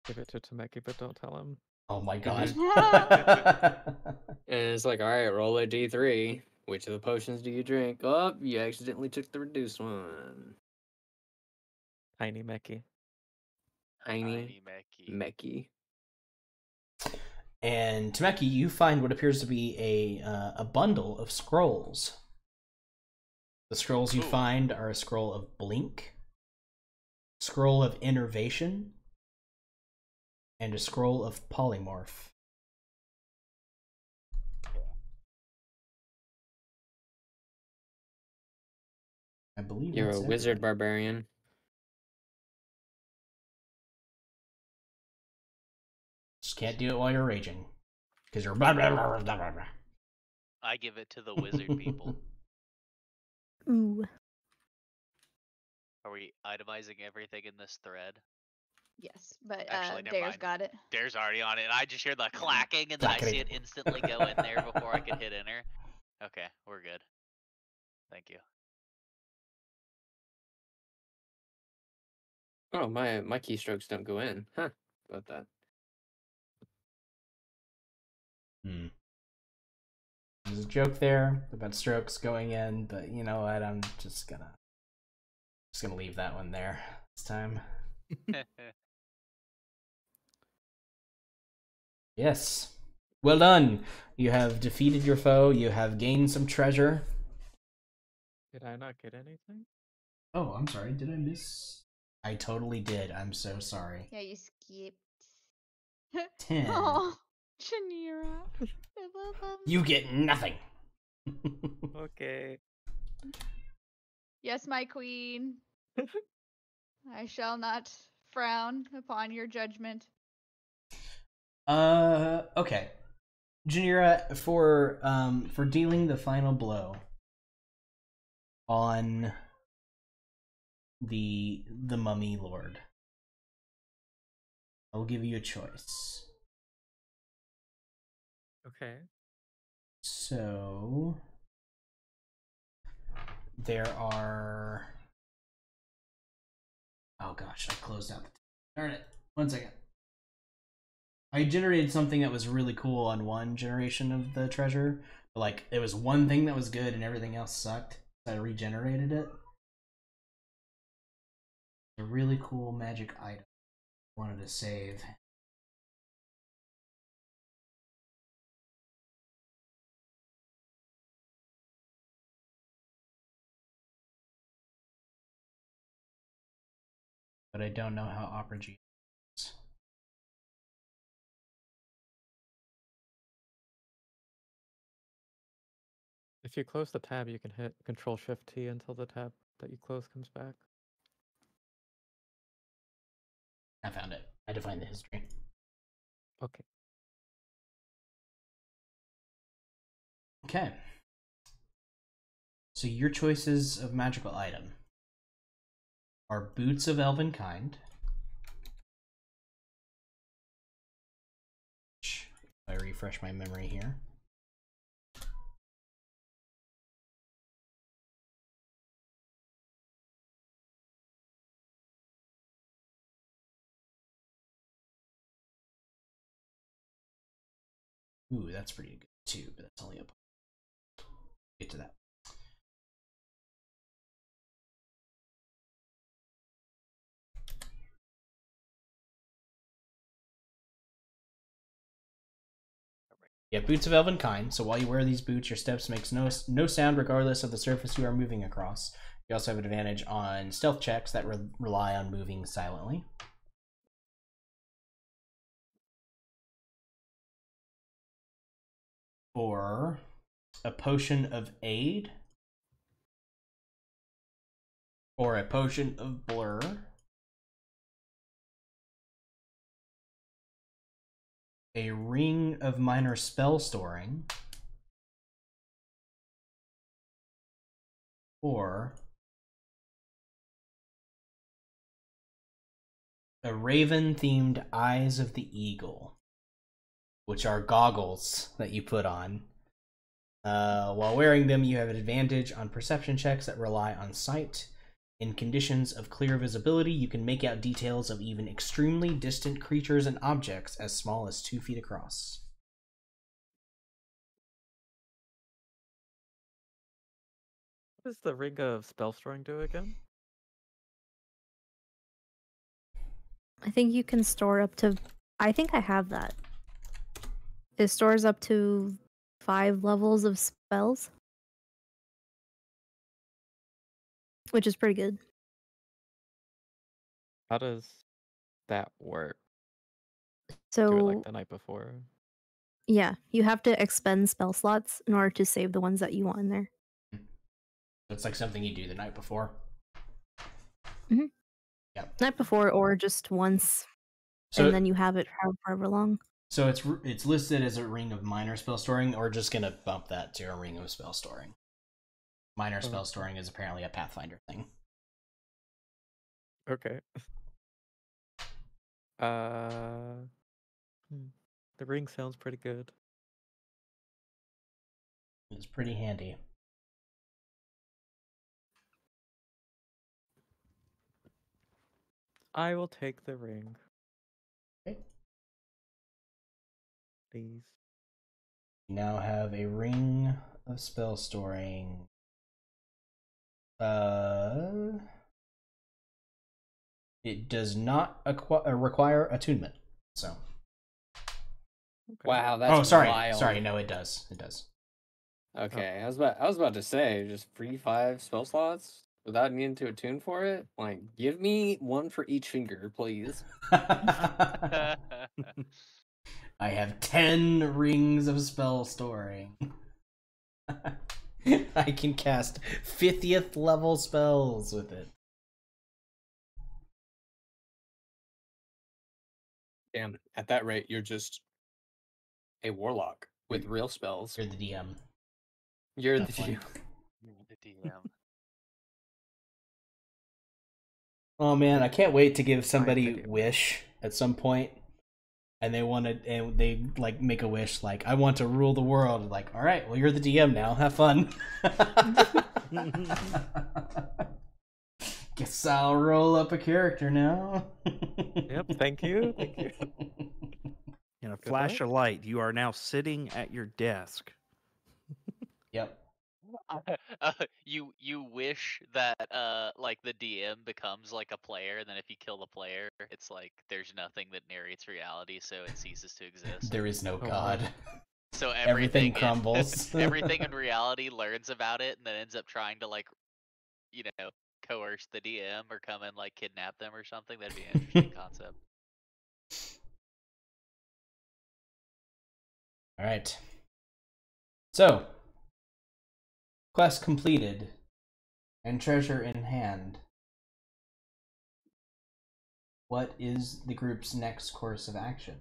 Give it to Temeki, but don't tell him. Oh my god! And it's like, all right, roll a d3. Which of the potions do you drink? Oh, you accidentally took the reduced one. Tiny Meki. Tiny Tiny Mecky. Mecky. and Temeki, you find what appears to be a uh, a bundle of scrolls. The scrolls you find are a scroll of blink, scroll of enervation, and a scroll of polymorph. I believe You're that's a it. wizard barbarian. Just can't do it while you're raging, because you're blah blah blah blah blah blah. I give it to the wizard people. Ooh. Are we itemizing everything in this thread? Yes, but Actually, uh, never Dare's mind. got it. Dare's already on it. and I just hear the clacking, and then I see it instantly go in there before I can hit enter. Okay, we're good. Thank you. Oh, my my keystrokes don't go in. Huh. About that. Hmm. There's a joke there about strokes going in, but you know what? I'm just gonna just gonna leave that one there this time. Yes. Well done. You have defeated your foe. You have gained some treasure. Did I not get anything? Oh, I'm sorry. Did I miss? I totally did. I'm so sorry. Yeah, you skipped. 10. Oh, Janira. I love him. You get nothing. Okay. Yes, my queen. I shall not frown upon your judgment. Uh, okay. Janira, for um for dealing the final blow on the the mummy lord, I'll give you a choice. Okay. So there are. Oh gosh, I closed out the. Darn it! One second. I generated something that was really cool on one generation of the treasure, but like it was one thing that was good and everything else sucked. So I regenerated it. A really cool magic item. I wanted to save. But I don't know how Opera GX is. If you close the tab, you can hit Control Shift T until the tab that you close comes back. I found it. I defined the history. Okay. Okay. So your choices of magical item are boots of elven kind. I refresh my memory here. Ooh, that's pretty good too, but that's only a get to that. Yeah, boots of elven kind. So while you wear these boots, your steps makes no no sound regardless of the surface you are moving across. You also have an advantage on stealth checks that re- rely on moving silently. Or a potion of aid. Or a potion of blur. A ring of minor spell storing, or a raven themed Eyes of the Eagle, which are goggles that you put on. Uh, while wearing them, you have an advantage on perception checks that rely on sight. In conditions of clear visibility, you can make out details of even extremely distant creatures and objects as small as two feet across. What does the ring of spell storing do again? I think you can store up to. I think I have that. It stores up to five levels of spells, which is pretty good. How does that work? So Do it like the night before. yeah, you have to expend spell slots in order to save the ones that you want in there. It's like something you do the night before. Mm hmm. Yeah. Night before, or just once, So, and then you have it for however long. so it's it's listed as a ring of minor spell storing, or just gonna bump that to a ring of spell storing. Minor Oh. spell storing is apparently a Pathfinder thing. Okay. Uh, hmm, the ring sounds pretty good. It's pretty handy. I will take the ring, Okay. please. You now have a ring of spell storing. Uh, it does not acqui- uh, require attunement. So, Okay. Wow, that's oh, sorry, wild. sorry. No, it does. It does. Okay, I was about I was about to say just free five spell slots without needing to attune for it. Like, give me one for each finger, please. I have 10 rings of spell storing. I can cast 50th level spells with it. Damn, at that rate, you're just a warlock with real spells. You're the DM. You're the Definitely. The DM. Oh man, I can't wait to give somebody video. wish at some point, and they want to, and they like make a wish like, "I want to rule the world." Like, all right, well, you're the DM now. Have fun. Guess I'll roll up a character now. Yep, thank you, thank you. In a flash of light, you are now sitting at your desk. Yep. uh, you you wish that uh like the DM becomes like a player, and then if you kill the player, it's like there's nothing that narrates reality, so it ceases to exist. There is no Oh, god. So everything everything, in- crumbles. everything in reality learns about it, and then ends up trying to like, you know, coerce the DM or come and like kidnap them or something. That'd be an interesting concept. All right. So, quest completed and treasure in hand. What is the group's next course of action?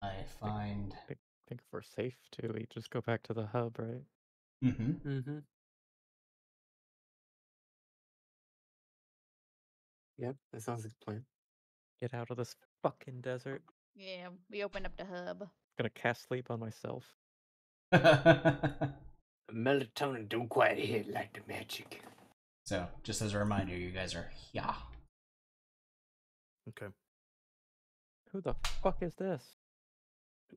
I find. I think if we're safe too, we just go back to the hub, right? Mm hmm. Mm-hmm. Yep, that sounds like a plan. Get out of this fucking desert. Yeah, we opened up the hub. Gonna cast sleep on myself. Melatonin don't quite hit like the magic. so, just as a reminder, you guys are yeah. Okay. Who the fuck is this?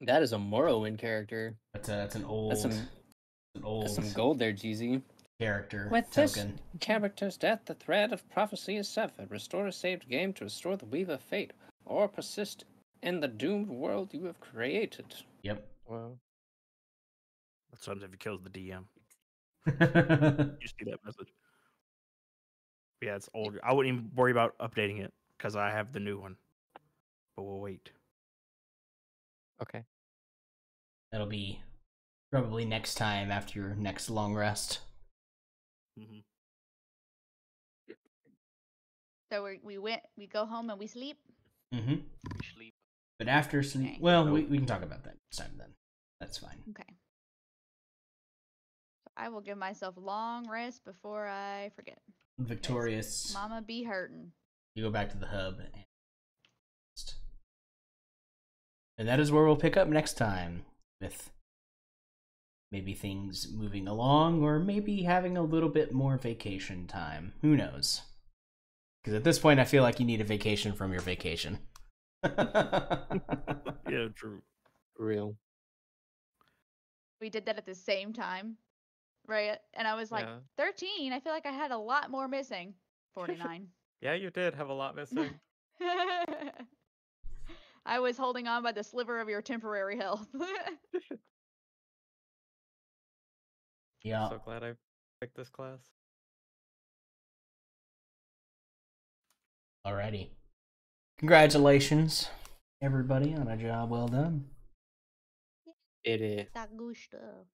That is a Morrowind character. That's, a, that's an old, That's some, an old that's some gold there, Jeezy. character With this character's death, the thread of prophecy is severed. Restore a saved game to restore the weave of fate, or persist in the doomed world you have created. Yep. Well, That's what happens if you kills the DM. You see that message? Yeah, it's old. I wouldn't even worry about updating it because I have the new one. But we'll wait. okay. That'll be probably next time after your next long rest. Mm-hmm. So we we went, we go home and we sleep. Mm-hmm. We sleep. But after sleep, Okay. well, we, we can talk about that next time then. That's fine. Okay. So I will give myself long rest before I forget. Victorious. Mama be hurting. You go back to the hub. And, and that is where we'll pick up next time with maybe things moving along or maybe having a little bit more vacation time. Who knows? Because at this point, I feel like you need a vacation from your vacation. Yeah, true. Real. We did that at the same time, right? And I was like, Yeah. 13. I feel like I had a lot more missing. 49. Yeah, you did have a lot missing. I was holding on by the sliver of your temporary health. yeah. So glad I picked this class. Alrighty. Congratulations, everybody, on a job well done. It is. that good stuff.